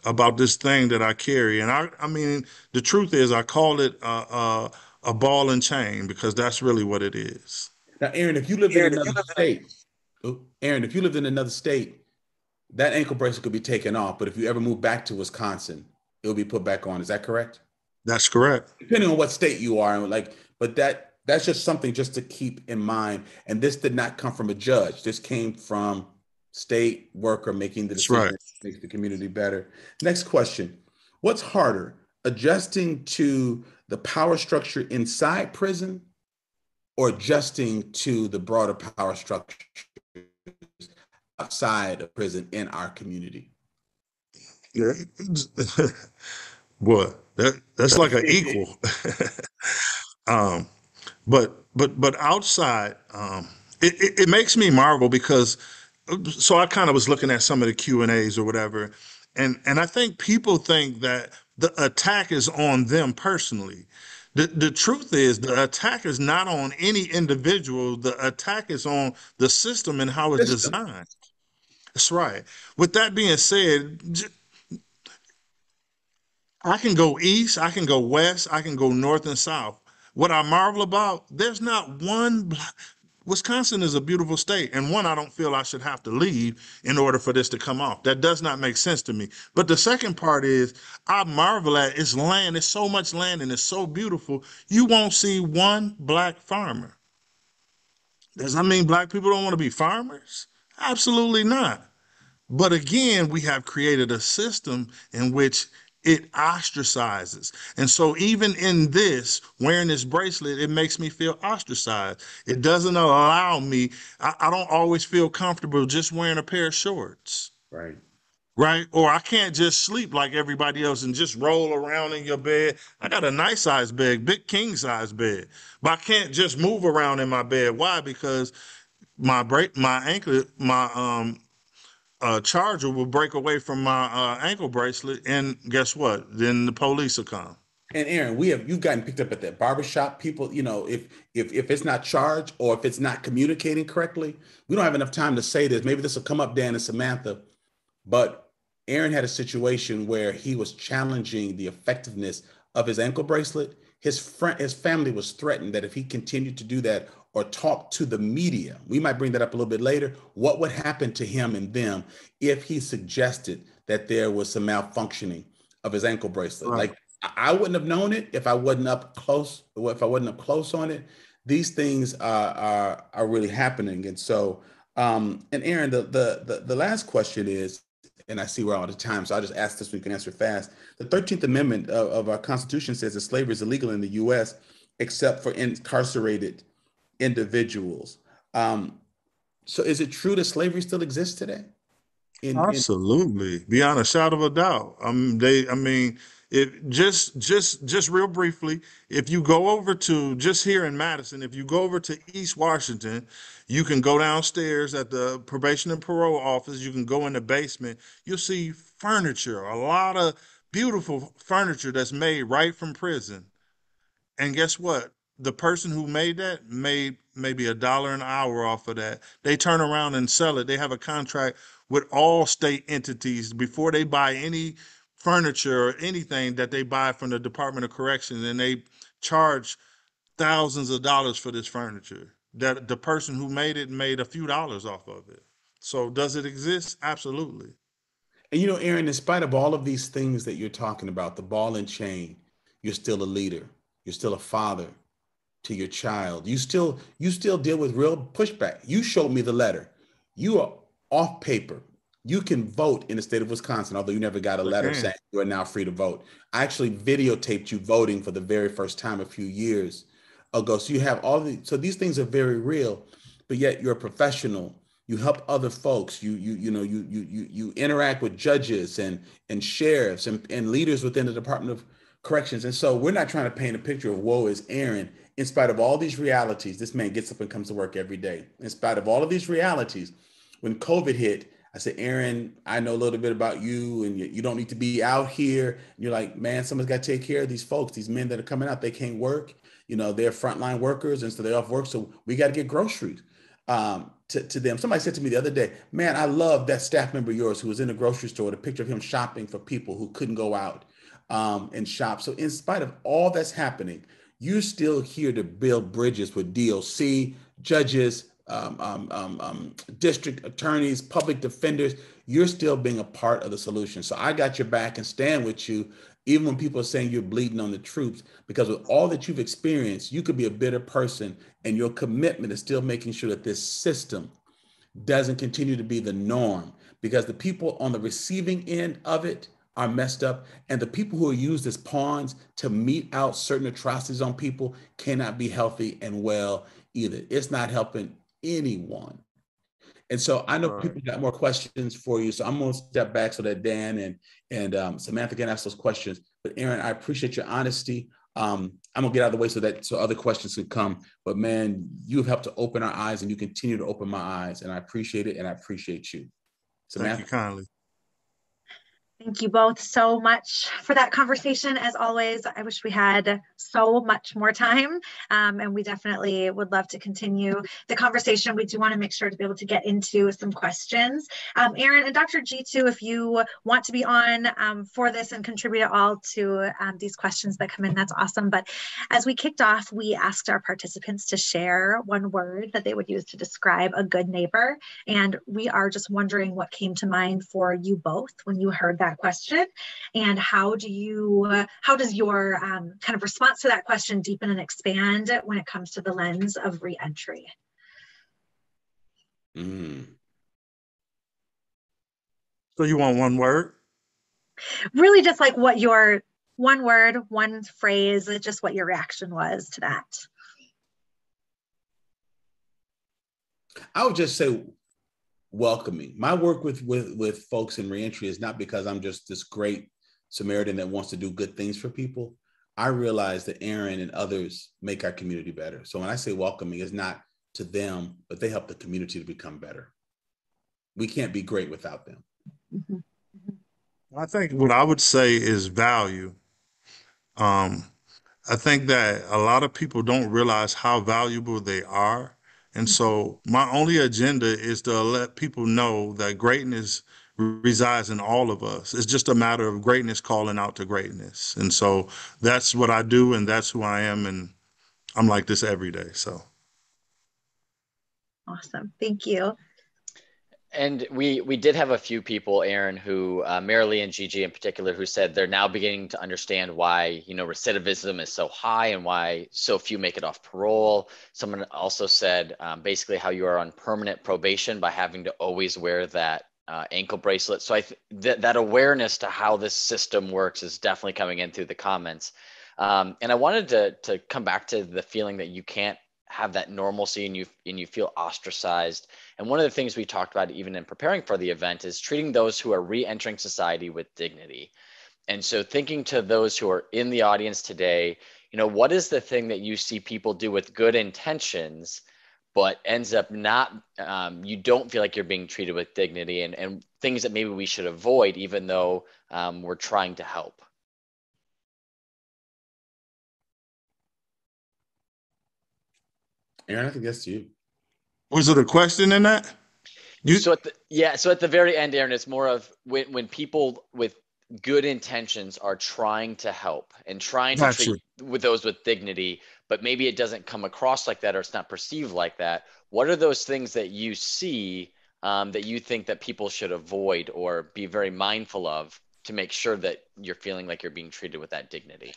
[SPEAKER 3] about this thing that I carry. And I, I mean, the truth is, I call it uh, uh, a ball and chain because that's really what it is.
[SPEAKER 2] Now, Aaron, if you lived Aaron, in another state, oh, Aaron, if you lived in another state, that ankle bracelet could be taken off. But if you ever move back to Wisconsin, it'll be put back on. Is that correct?
[SPEAKER 3] That's correct.
[SPEAKER 2] Depending on what state you are, and like but that that's just something just to keep in mind. And this did not come from a judge. This came from state worker making the decision right. to make the community better. Next question. What's harder, adjusting to the power structure inside prison or adjusting to the broader power structure outside of prison in our community?
[SPEAKER 3] Yeah. (laughs) Boy, that, that's like an equal. (laughs) Um, but but but outside, um, it, it, it makes me marvel because so I kind of was looking at some of the Q and A's or whatever, and and I think people think that the attack is on them personally. The, the truth is the attack is not on any individual. The attack is on the system and how it's designed. That's right. With that being said, I can go east, I can go west, I can go north and south. What I marvel about, there's not one black, Wisconsin is a beautiful state, and one I don't feel I should have to leave in order for this to come off. That does not make sense to me. But the second part is I marvel at its land. It's so much land and it's so beautiful. You won't see one black farmer. Does that mean black people don't want to be farmers? Absolutely not. But again, we have created a system in which it ostracizes. And so, even in this, wearing this bracelet, it makes me feel ostracized. It doesn't allow me, I, I don't always feel comfortable just wearing a pair of shorts.
[SPEAKER 2] Right.
[SPEAKER 3] Right. Or I can't just sleep like everybody else and just roll around in your bed. I got a nice size bed, big king size bed, but I can't just move around in my bed. Why? Because my break, my ankle, my um uh, charger will break away from my uh, ankle bracelet, and guess what? Then the police will come.
[SPEAKER 2] And Aaron, we have you've gotten picked up at that barbershop. People, you know, if if if it's not charged or if it's not communicating correctly, we don't have enough time to say this. Maybe this will come up, Dan and Samantha. But Aaron had a situation where he was challenging the effectiveness of his ankle bracelet. His friend, his family was threatened that if he continued to do that or talk to the media, we might bring that up a little bit later. What would happen to him and them if he suggested that there was some malfunctioning of his ankle bracelet? Right. Like I wouldn't have known it if I wasn't up close. If I wasn't up close on it, these things are are, are really happening. And so, um, and Aaron, the, the the the last question is, and I see we're out of time, so I'll just ask this. So we can answer fast. The Thirteenth Amendment of, of our Constitution says that slavery is illegal in the U.S. except for incarcerated individuals. Um, so is it true that slavery still exists today?
[SPEAKER 3] In, Absolutely, in- beyond a shadow of a doubt. Um, they, I mean, it just, just, just real briefly, if you go over to just here in Madison, if you go over to East Washington, you can go downstairs at the probation and parole office. You can go in the basement. You'll see furniture, a lot of beautiful furniture that's made right from prison. And guess what? The person who made that made maybe a dollar an hour off of that. They turn around and sell it. They have a contract with all state entities before they buy any furniture or anything that they buy from the Department of Corrections, and they charge thousands of dollars for this furniture. That the person who made it made a few dollars off of it. So does it exist? Absolutely.
[SPEAKER 2] And you know, Aaron, in spite of all of these things that you're talking about, the ball and chain, you're still a leader. You're still a father to your child. You still you still deal with real pushback. You showed me the letter. You are off paper. You can vote in the state of Wisconsin, although you never got a letter okay. saying you are now free to vote. I actually videotaped you voting for the very first time a few years ago. So you have all the so these things are very real, but yet you're a professional. You help other folks. You you you know you you you you interact with judges and and sheriffs and, and leaders within the Department of Corrections. And so we're not trying to paint a picture of woe is Aaron in spite of all these realities, this man gets up and comes to work every day. In spite of all of these realities, when COVID hit, I said, Aaron, I know a little bit about you, and you, don't need to be out here. And you're like, man, someone's got to take care of these folks, these men that are coming out. They can't work. You know, they're frontline workers, and so they're off work. So we got to get groceries um, to, to them. Somebody said to me the other day, man, I love that staff member of yours who was in the grocery store, the picture of him shopping for people who couldn't go out um, and shop. So, in spite of all that's happening, you're still here to build bridges with DOC, judges, um, um, um, um, district attorneys, public defenders. You're still being a part of the solution. So I got your back and stand with you, even when people are saying you're bleeding on the troops, because with all that you've experienced, you could be a better person. And your commitment is still making sure that this system doesn't continue to be the norm, because the people on the receiving end of it are messed up, and the people who are used as pawns to mete out certain atrocities on people cannot be healthy and well either. It's not helping anyone. And so I know right. people got more questions for you. So I'm going to step back so that Dan and and um, Samantha can ask those questions. But Aaron, I appreciate your honesty. Um, I'm gonna get out of the way so that so other questions can come. But man, you have helped to open our eyes, and you continue to open my eyes, and I appreciate it, and I appreciate you.
[SPEAKER 3] Samantha? Thank you kindly.
[SPEAKER 1] Thank you both so much for that conversation. As always, I wish we had so much more time, um, and we definitely would love to continue the conversation. We do want to make sure to be able to get into some questions. Um, Aaron and Dr. Gee too, if you want to be on um, for this and contribute at all to um, these questions that come in, that's awesome. But as we kicked off, we asked our participants to share one word that they would use to describe a good neighbor. And we are just wondering what came to mind for you both when you heard that that question and how do you how does your um, kind of response to that question deepen and expand when it comes to the lens of reentry
[SPEAKER 2] mm.
[SPEAKER 3] So you want one word?
[SPEAKER 1] Really, just like what your one word, one phrase, just what your reaction was to that.
[SPEAKER 2] I would just say welcoming. My work with with with folks in reentry is not because I'm just this great Samaritan that wants to do good things for people. I realize that Aaron and others make our community better. So when I say welcoming, it's not to them, but they help the community to become better. We can't be great without them. Mm-hmm.
[SPEAKER 3] mm-hmm. I think what I would say is value. Um, I think that a lot of people don't realize how valuable they are and so my only agenda is to let people know that greatness resides in all of us. It's just a matter of greatness calling out to greatness. And so that's what I do and that's who I am and I'm like this every day. So
[SPEAKER 1] Awesome. Thank you.
[SPEAKER 4] And we we did have a few people, Aaron, who uh, Marilee and Gigi in particular, who said they're now beginning to understand why you know recidivism is so high and why so few make it off parole. Someone also said um, basically how you are on permanent probation by having to always wear that uh, ankle bracelet. So I th- that that awareness to how this system works is definitely coming in through the comments. Um, and I wanted to to come back to the feeling that you can't have that normalcy and you and you feel ostracized. And one of the things we talked about even in preparing for the event is treating those who are re-entering society with dignity. And so thinking to those who are in the audience today, you know, what is the thing that you see people do with good intentions, but ends up not, um, you don't feel like you're being treated with dignity and, and things that maybe we should avoid, even though um, we're trying to help?
[SPEAKER 2] Aaron, I think that's you.
[SPEAKER 3] Was it a question in that?
[SPEAKER 4] You... So at the, yeah, so at the very end, Aaron, it's more of when when people with good intentions are trying to help and trying to treat with those with dignity, but maybe it doesn't come across like that or it's not perceived like that. What are those things that you see um, that you think that people should avoid or be very mindful of to make sure that you're feeling like you're being treated with that dignity?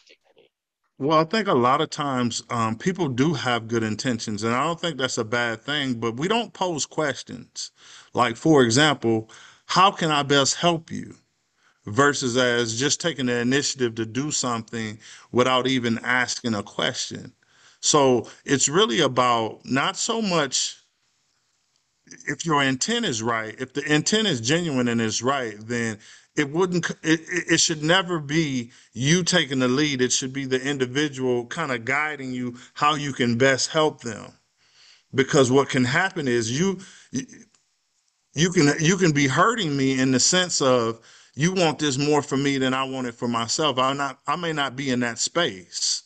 [SPEAKER 3] Well, I think a lot of times um, people do have good intentions, and I don't think that's a bad thing, but we don't pose questions. Like, for example, how can I best help you? Versus as just taking the initiative to do something without even asking a question. So it's really about not so much if your intent is right, if the intent is genuine and is right, then it wouldn't it, it should never be you taking the lead. It should be the individual kind of guiding you how you can best help them. Because what can happen is you you can you can be hurting me in the sense of you want this more for me than I want it for myself. I not I may not be in that space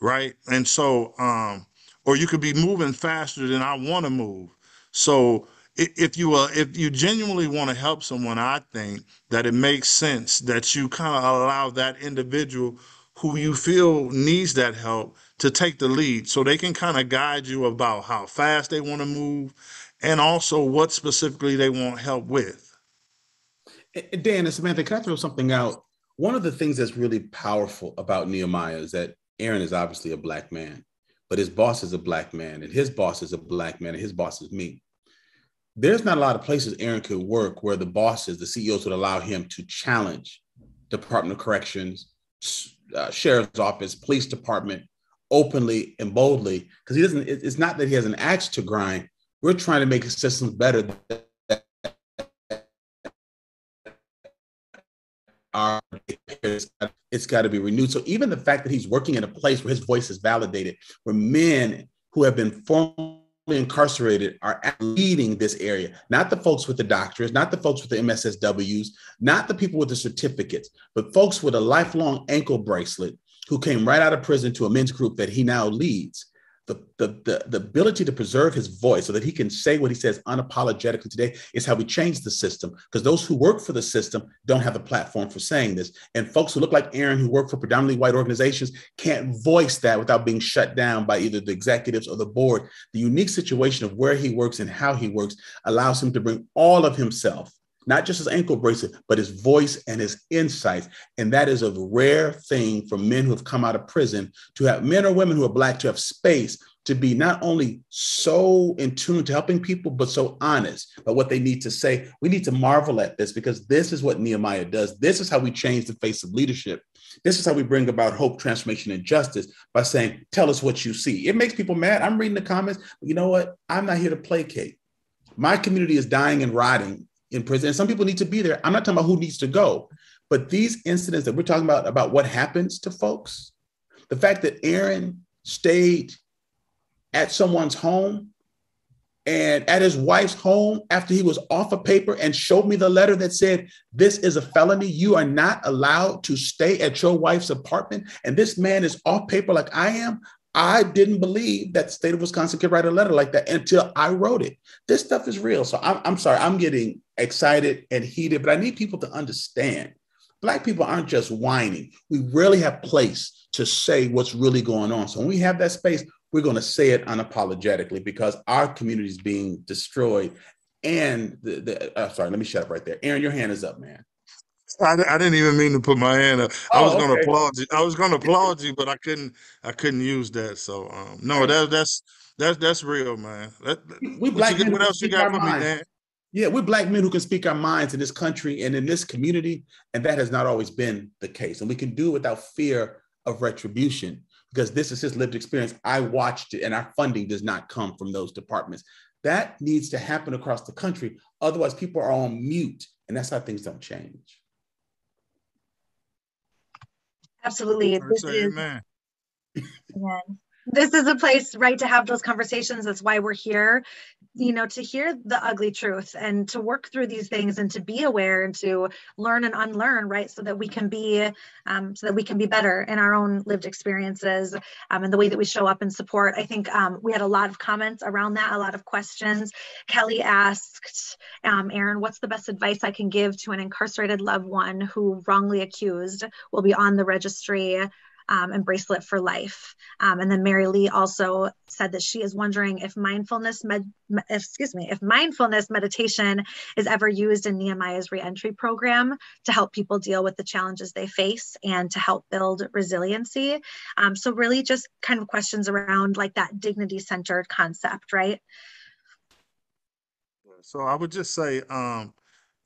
[SPEAKER 3] right? And so um or you could be moving faster than I want to move. So if you uh, if you genuinely want to help someone, I think that it makes sense that you kind of allow that individual who you feel needs that help to take the lead, so they can kind of guide you about how fast they want to move, and also what specifically they want help with.
[SPEAKER 2] Dan and Samantha, can I throw something out? One of the things that's really powerful about Nehemiah is that Aaron is obviously a black man, but his boss is a black man, and his boss is a black man, and his boss is me there's not a lot of places Aaron could work where the bosses, the CEOs would allow him to challenge Department of Corrections, uh, Sheriff's Office, Police Department openly and boldly because he doesn't. It's not that he has an axe to grind. We're trying to make systems better. Our it's got to be renewed. So even the fact that he's working in a place where his voice is validated, where men who have been formed incarcerated are leading this area, not the folks with the doctors, not the folks with the MSSWs, not the people with the certificates, but folks with a lifelong ankle bracelet who came right out of prison to a men's group that he now leads the, the, the, the ability to preserve his voice so that he can say what he says unapologetically today is how we change the system. Because those who work for the system don't have the platform for saying this. And folks who look like Aaron, who work for predominantly white organizations, can't voice that without being shut down by either the executives or the board. The unique situation of where he works and how he works allows him to bring all of himself not just his ankle bracelet, but his voice and his insights. And that is a rare thing for men who have come out of prison to have men or women who are Black to have space to be not only so in tune to helping people, but so honest about what they need to say. We need to marvel at this because this is what Nehemiah does. This is how we change the face of leadership. This is how we bring about hope, transformation, and justice by saying, Tell us what you see. It makes people mad. I'm reading the comments, you know what? I'm not here to placate. My community is dying and rotting in prison. And some people need to be there. I'm not talking about who needs to go, but these incidents that we're talking about, about what happens to folks, the fact that Aaron stayed at someone's home and at his wife's home after he was off a paper and showed me the letter that said, This is a felony. You are not allowed to stay at your wife's apartment. And this man is off paper like I am. I didn't believe that the state of Wisconsin could write a letter like that until I wrote it. This stuff is real. So I'm, I'm sorry, I'm getting excited and heated, but I need people to understand Black people aren't just whining. We really have place to say what's really going on. So when we have that space, we're going to say it unapologetically because our community is being destroyed. And the, the uh, sorry, let me shut up right there. Aaron, your hand is up, man.
[SPEAKER 3] I, I didn't even mean to put my hand up. I was oh, going to applaud you. I was going to applaud you, but I couldn't. I couldn't use that. So um, no, that, that's that's that's real, man. That,
[SPEAKER 2] we black what, what else you got for me, man? Yeah, we're black men who can speak our minds in this country and in this community, and that has not always been the case. And we can do it without fear of retribution because this is his lived experience. I watched it, and our funding does not come from those departments. That needs to happen across the country. Otherwise, people are on mute, and that's how things don't change.
[SPEAKER 1] Absolutely. This is, Amen. This is a place, right, to have those conversations. That's why we're here you know to hear the ugly truth and to work through these things and to be aware and to learn and unlearn right so that we can be um, so that we can be better in our own lived experiences um, and the way that we show up and support i think um, we had a lot of comments around that a lot of questions kelly asked um, aaron what's the best advice i can give to an incarcerated loved one who wrongly accused will be on the registry um, and bracelet for life. Um, and then Mary Lee also said that she is wondering if mindfulness med, excuse me, if mindfulness meditation is ever used in Nehemiah's reentry program to help people deal with the challenges they face and to help build resiliency. Um, so really just kind of questions around like that dignity centered concept, right?
[SPEAKER 3] So I would just say, um,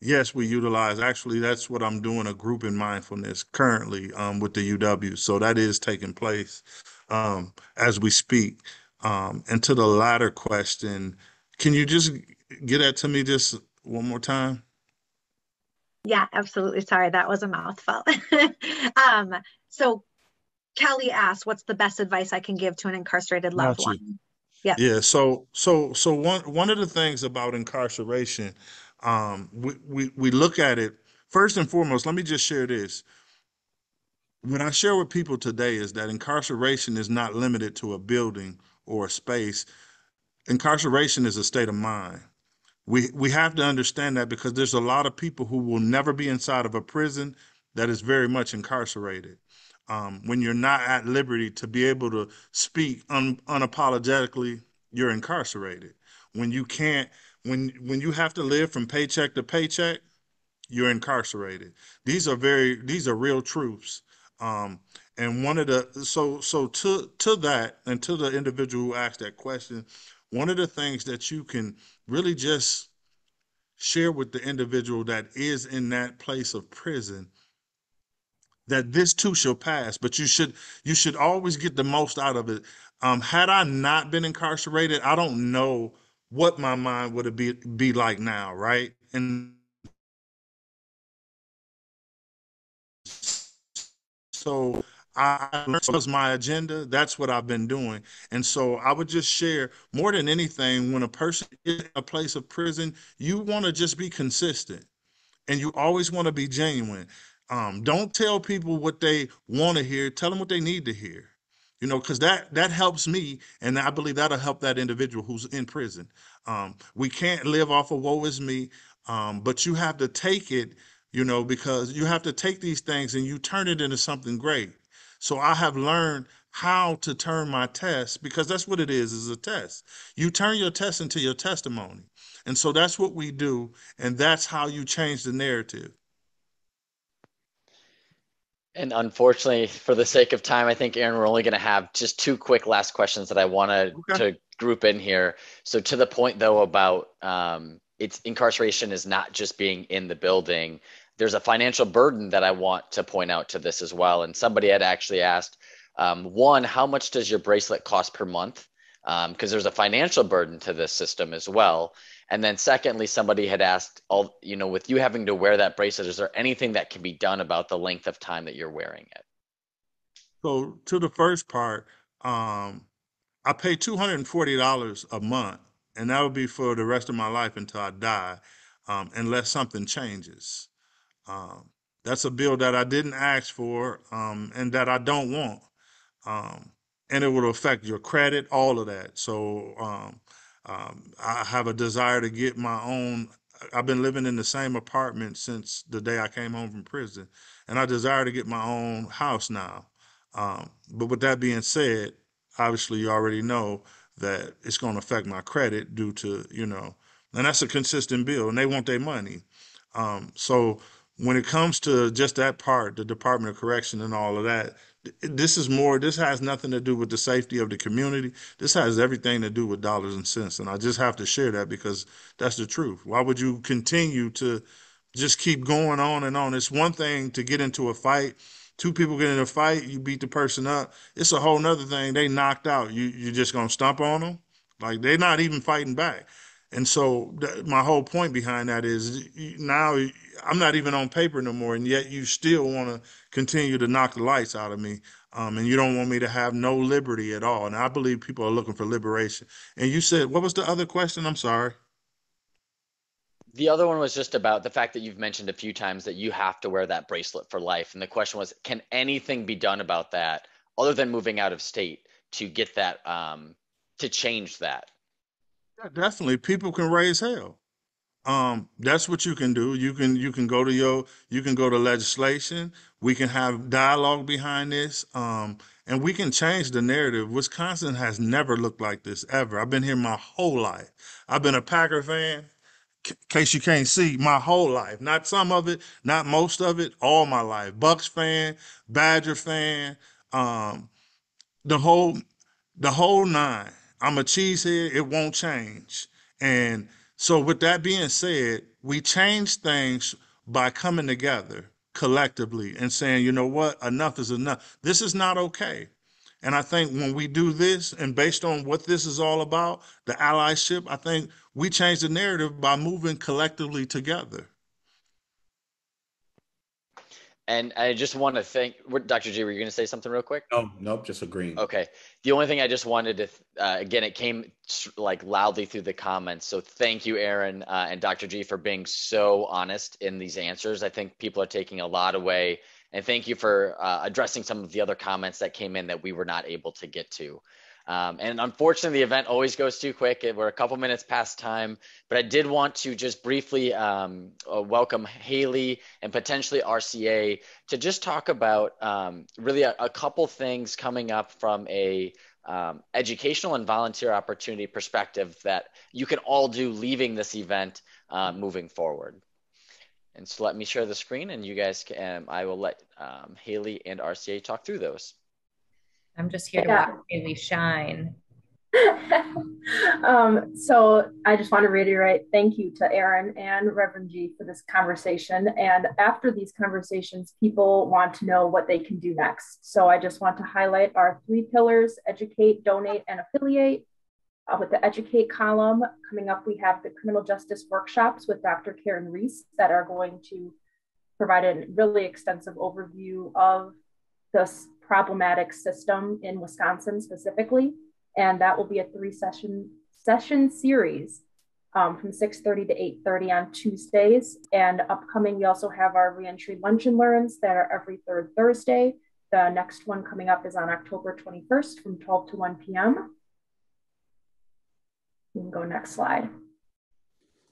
[SPEAKER 3] Yes, we utilize. Actually, that's what I'm doing a group in mindfulness currently um, with the UW. So that is taking place um, as we speak. Um, and to the latter question, can you just get that to me just one more time?
[SPEAKER 1] Yeah, absolutely. Sorry, that was a mouthful. (laughs) um, so Kelly asked, "What's the best advice I can give to an incarcerated loved one?"
[SPEAKER 3] Yeah. Yeah. So, so, so one one of the things about incarceration um, we, we, we look at it first and foremost. Let me just share this. What I share with people today is that incarceration is not limited to a building or a space. Incarceration is a state of mind. We we have to understand that because there's a lot of people who will never be inside of a prison that is very much incarcerated. Um, when you're not at liberty to be able to speak un, unapologetically, you're incarcerated. When you can't when when you have to live from paycheck to paycheck, you're incarcerated. These are very these are real truths. Um, and one of the so so to to that and to the individual who asked that question, one of the things that you can really just share with the individual that is in that place of prison that this too shall pass but you should you should always get the most out of it um, had i not been incarcerated i don't know what my mind would be be like now, right? And so I was my agenda. That's what I've been doing. And so I would just share more than anything when a person is in a place of prison, you want to just be consistent and you always want to be genuine. Um, don't tell people what they want to hear, tell them what they need to hear you know, because that that helps me, and I believe that'll help that individual who's in prison. Um, we can't live off of woe is me, um, but you have to take it, you know, because you have to take these things and you turn it into something great. So I have learned how to turn my test because that's what it is is a test you turn your test into your testimony and so that's what we do and that's how you change the narrative
[SPEAKER 4] And unfortunately, for the sake of time, I think Aaron, we're only going to have just two quick last questions that I want okay. to group in here. So to the point though about um, it's incarceration is not just being in the building. There's a financial burden that I want to point out to this as well. And somebody had actually asked, um, one, how much does your bracelet cost per month? Because um, there's a financial burden to this system as well. And then secondly, somebody had asked, all you know, with you having to wear that bracelet, is there anything that can be done about the length of time that you're wearing it?
[SPEAKER 3] So to the first part, um, I pay two hundred and forty dollars a month, and that would be for the rest of my life until I die, um, unless something changes. Um, that's a bill that I didn't ask for, um, and that I don't want, um, and it will affect your credit, all of that. So um, I have a desire to get my own. I've been living in the same apartment since the day I came home from prison, and I desire to get my own house now. Um, but with that being said, obviously you already know that it's going to affect my credit due to you know, and that's a consistent bill, and they want their money. Um, so when it comes to just that part, the Department of Correction and all of that, this is more this has nothing to do with the safety of the community. This has everything to do with dollars and cents and i just have to share that because that's the truth. Why would you continue to just keep going on and on? It's one thing to get into a fight two people get in a fight you beat the person up. It's a whole nother thing. They knocked out. You you're just gonna stomp on them? Like they're not even fighting back and so th- my whole point behind that is now I'm not even on paper no more, and yet you still want to continue to knock the lights out of me, um, and you don't want me to have no liberty at all. And I believe people are looking for liberation. And you said, what was the other question? I'm sorry.
[SPEAKER 4] The other one was just about the fact that you've mentioned a few times that you have to wear that bracelet for life. And the question was, can anything be done about that other than moving out of state to get that, um, to change that?
[SPEAKER 3] Yeah, definitely. People can raise hell. Um, that's what you can do. You can you can go to your you can go to legislation. We can have dialogue behind this, um, and we can change the narrative. Wisconsin has never looked like this ever. I've been here my whole life. I've been a Packer fan. In case you can't see, my whole life. Not some of it, not most of it, all my life. Bucks fan, Badger fan, um, the whole the whole nine. I'm a cheesehead. It won't change. And so, with that being said, we change things by coming together collectively and saying, you know what, enough is enough. This is not okay. And I think when we do this, and based on what this is all about, the allyship, I think we change the narrative by moving collectively together.
[SPEAKER 4] And I just want to thank Dr. Gee. Were you going to say something real quick?
[SPEAKER 2] No, nope, just agreeing.
[SPEAKER 4] Okay. The only thing I just wanted to, uh, again, it came like loudly through the comments. So thank you, Aaron uh, and Dr. Gee, for being so honest in these answers. I think people are taking a lot away. And thank you for uh, addressing some of the other comments that came in that we were not able to get to. Um, and unfortunately, the event always goes too quick. We're a couple minutes past time, but I did want to just briefly um, uh, welcome Haley and potentially RCA to just talk about um, really a, a, couple things coming up from a um, educational and volunteer opportunity perspective that you can all do leaving this event uh, moving forward. And so let me share the screen and you guys can, I will let um, Haley and RCA talk through those.
[SPEAKER 5] I'm just here to yeah. Haley shine. (laughs)
[SPEAKER 6] um, so I just want to reiterate thank you to Aaron and Reverend Gee for this conversation. And after these conversations, people want to know what they can do next. So I just want to highlight our three pillars educate, donate, and affiliate. Uh, with the educate column coming up, we have the criminal justice workshops with Dr. Karen Reece that are going to provide a really extensive overview of this problematic system in Wisconsin specifically. And that will be a three session session series um, from 6.30 to 8.30 on Tuesdays. And upcoming, we also have our reentry lunch and learns that are every third Thursday. The next one coming up is on October 21st from 12 to 1 p.m. You can go next slide.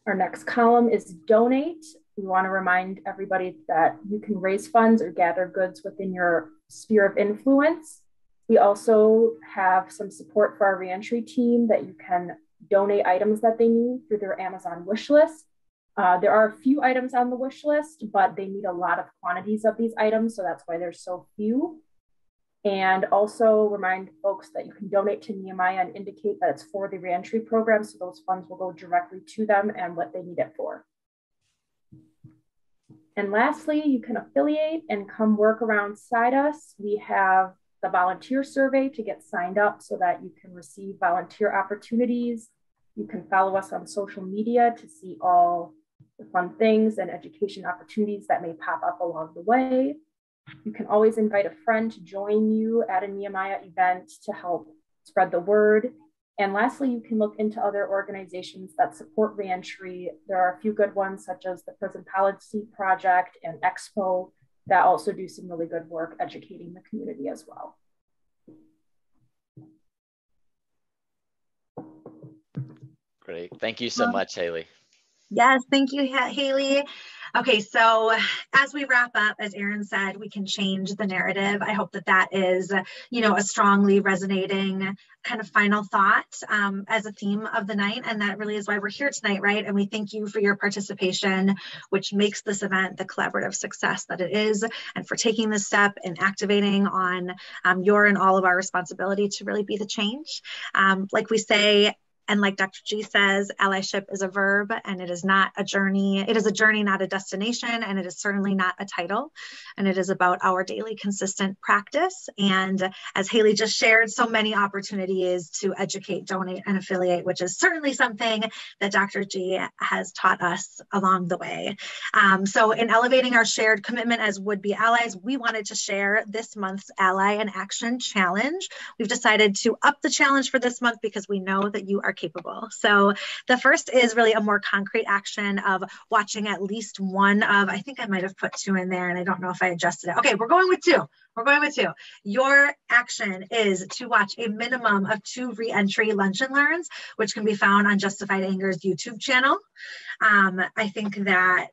[SPEAKER 6] Our next column is donate. We want to remind everybody that you can raise funds or gather goods within your sphere of influence. We also have some support for our reentry team that you can donate items that they need through their Amazon wish list. Uh, there are a few items on the wish list, but they need a lot of quantities of these items, so that's why there's so few. And also remind folks that you can donate to Nehemiah and indicate that it's for the reentry program, so those funds will go directly to them and what they need it for. And lastly, you can affiliate and come work alongside us. We have the volunteer survey to get signed up so that you can receive volunteer opportunities. You can follow us on social media to see all the fun things and education opportunities that may pop up along the way. You can always invite a friend to join you at a Nehemiah event to help spread the word. And lastly, you can look into other organizations that support reentry. There are a few good ones, such as the Prison Policy Project and Expo, that also do some really good work educating the community as well.
[SPEAKER 4] Great. Thank you so much, Haley.
[SPEAKER 1] Yes, thank you, Haley. Okay, so as we wrap up, as Aaron said, we can change the narrative. I hope that that is, you know, a strongly resonating kind of final thought um, as a theme of the night. And that really is why we're here tonight, right? And we thank you for your participation, which makes this event the collaborative success that it is, and for taking this step and activating on um, your and all of our responsibility to really be the change. Um, like we say, and like Dr. Gee says, allyship is a verb and it is not a journey. It is a journey, not a destination, and it is certainly not a title. And it is about our daily consistent practice. And as Haley just shared, so many opportunities to educate, donate, and affiliate, which is certainly something that Dr. Gee has taught us along the way. Um, so, in elevating our shared commitment as would be allies, we wanted to share this month's Ally in Action Challenge. We've decided to up the challenge for this month because we know that you are are capable. So the first is really a more concrete action of watching at least one of, I think I might have put two in there and I don't know if I adjusted it. Okay, we're going with two. We're going with two. Your action is to watch a minimum of two reentry lunch and learns, which can be found on Justified Anger's YouTube channel. Um, I think that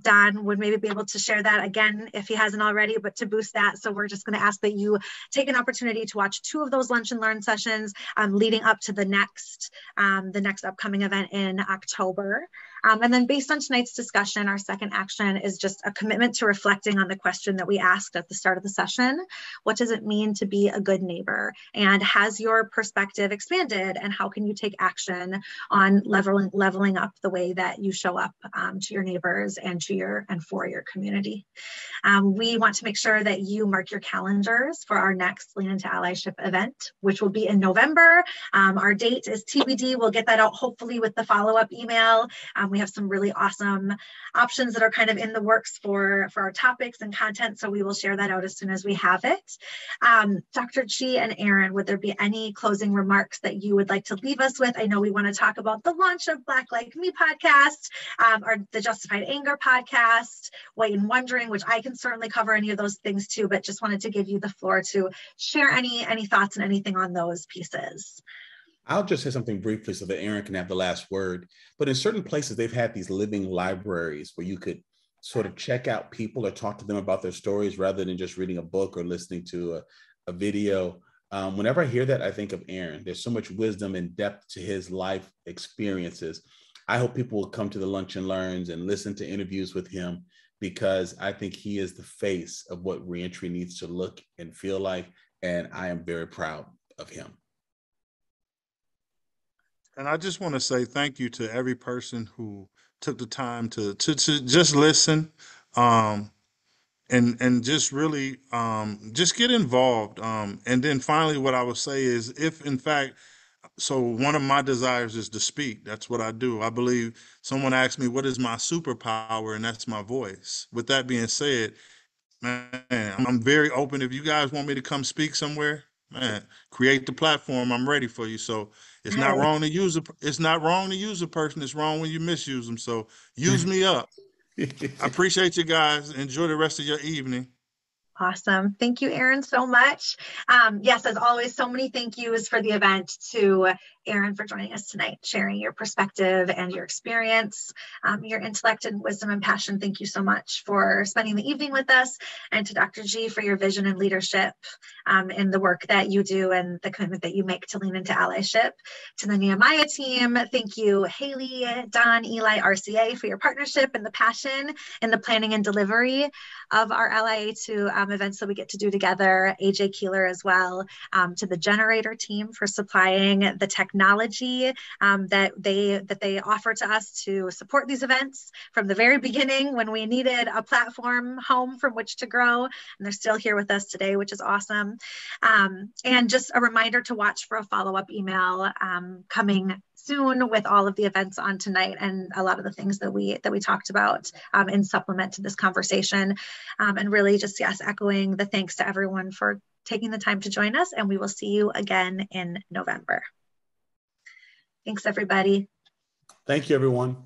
[SPEAKER 1] Don would maybe be able to share that again if he hasn't already, but to boost that. So we're just going to ask that you take an opportunity to watch two of those lunch and learn sessions um, leading up to the next, um, the next upcoming event in October. Um, and then based on tonight's discussion, our second action is just a commitment to reflecting on the question that we asked at the start of the session. What does it mean to be a good neighbor? And has your perspective expanded? And how can you take action on leveling, leveling up the way that you show up um, to your neighbors and to your and for your community? Um, we want to make sure that you mark your calendars for our next Lean into Allyship event, which will be in November. Um, our date is TBD. We'll get that out hopefully with the follow-up email. Um, we have some really awesome options that are kind of in the works for, for our topics and content. So we will share that out as soon as we have it. Um, Dr. Gee and Aaron, would there be any closing remarks that you would like to leave us with? I know we want to talk about the launch of Black Like Me podcast, um, or the Justified Anger podcast, White and Wondering, which I can certainly cover any of those things too, but just wanted to give you the floor to share any, any thoughts and anything on those pieces.
[SPEAKER 2] I'll just say something briefly so that Aaron can have the last word. But in certain places, they've had these living libraries where you could sort of check out people or talk to them about their stories rather than just reading a book or listening to a, a video. Um, whenever I hear that, I think of Aaron. There's so much wisdom and depth to his life experiences. I hope people will come to the Lunch and Learns and listen to interviews with him because I think he is the face of what reentry needs to look and feel like. And I am very proud of him.
[SPEAKER 3] And I just want to say thank you to every person who took the time to to, to just listen um, and and just really um, just get involved. Um, and then finally, what I would say is, if in fact, so one of my desires is to speak. That's what I do. I believe someone asked me, "What is my superpower?" and that's my voice. With that being said, man, I'm very open. If you guys want me to come speak somewhere, man, create the platform. I'm ready for you. So it's not wrong to use a. It's not wrong to use a person. It's wrong when you misuse them. So use (laughs) me up. (laughs) I appreciate you guys. Enjoy the rest of your evening.
[SPEAKER 1] Awesome. Thank you, Aaron, so much. Um, yes, as always, so many thank yous for the event to Aaron for joining us tonight, sharing your perspective and your experience, um, your intellect and wisdom and passion. Thank you so much for spending the evening with us, and to Dr. Gee for your vision and leadership um, in the work that you do and the commitment that you make to lean into allyship. To the Nehemiah team, thank you, Haley, Don, Eli, RCA, for your partnership and the passion in the planning and delivery of our LIA2 um, events that we get to do together. AJ Keeler as well. Um, to the gener8tor team for supplying the technology um, that they that they offer to us to support these events from the very beginning when we needed a platform home from which to grow. And they're still here with us today, which is awesome. Um, and just a reminder to watch for a follow-up email um, coming soon with all of the events on tonight and a lot of the things that we that we talked about um, in supplement to this conversation. Um, and really just yes echoing the thanks to everyone for taking the time to join us and we will see you again in november. Thanks everybody.
[SPEAKER 2] Thank you everyone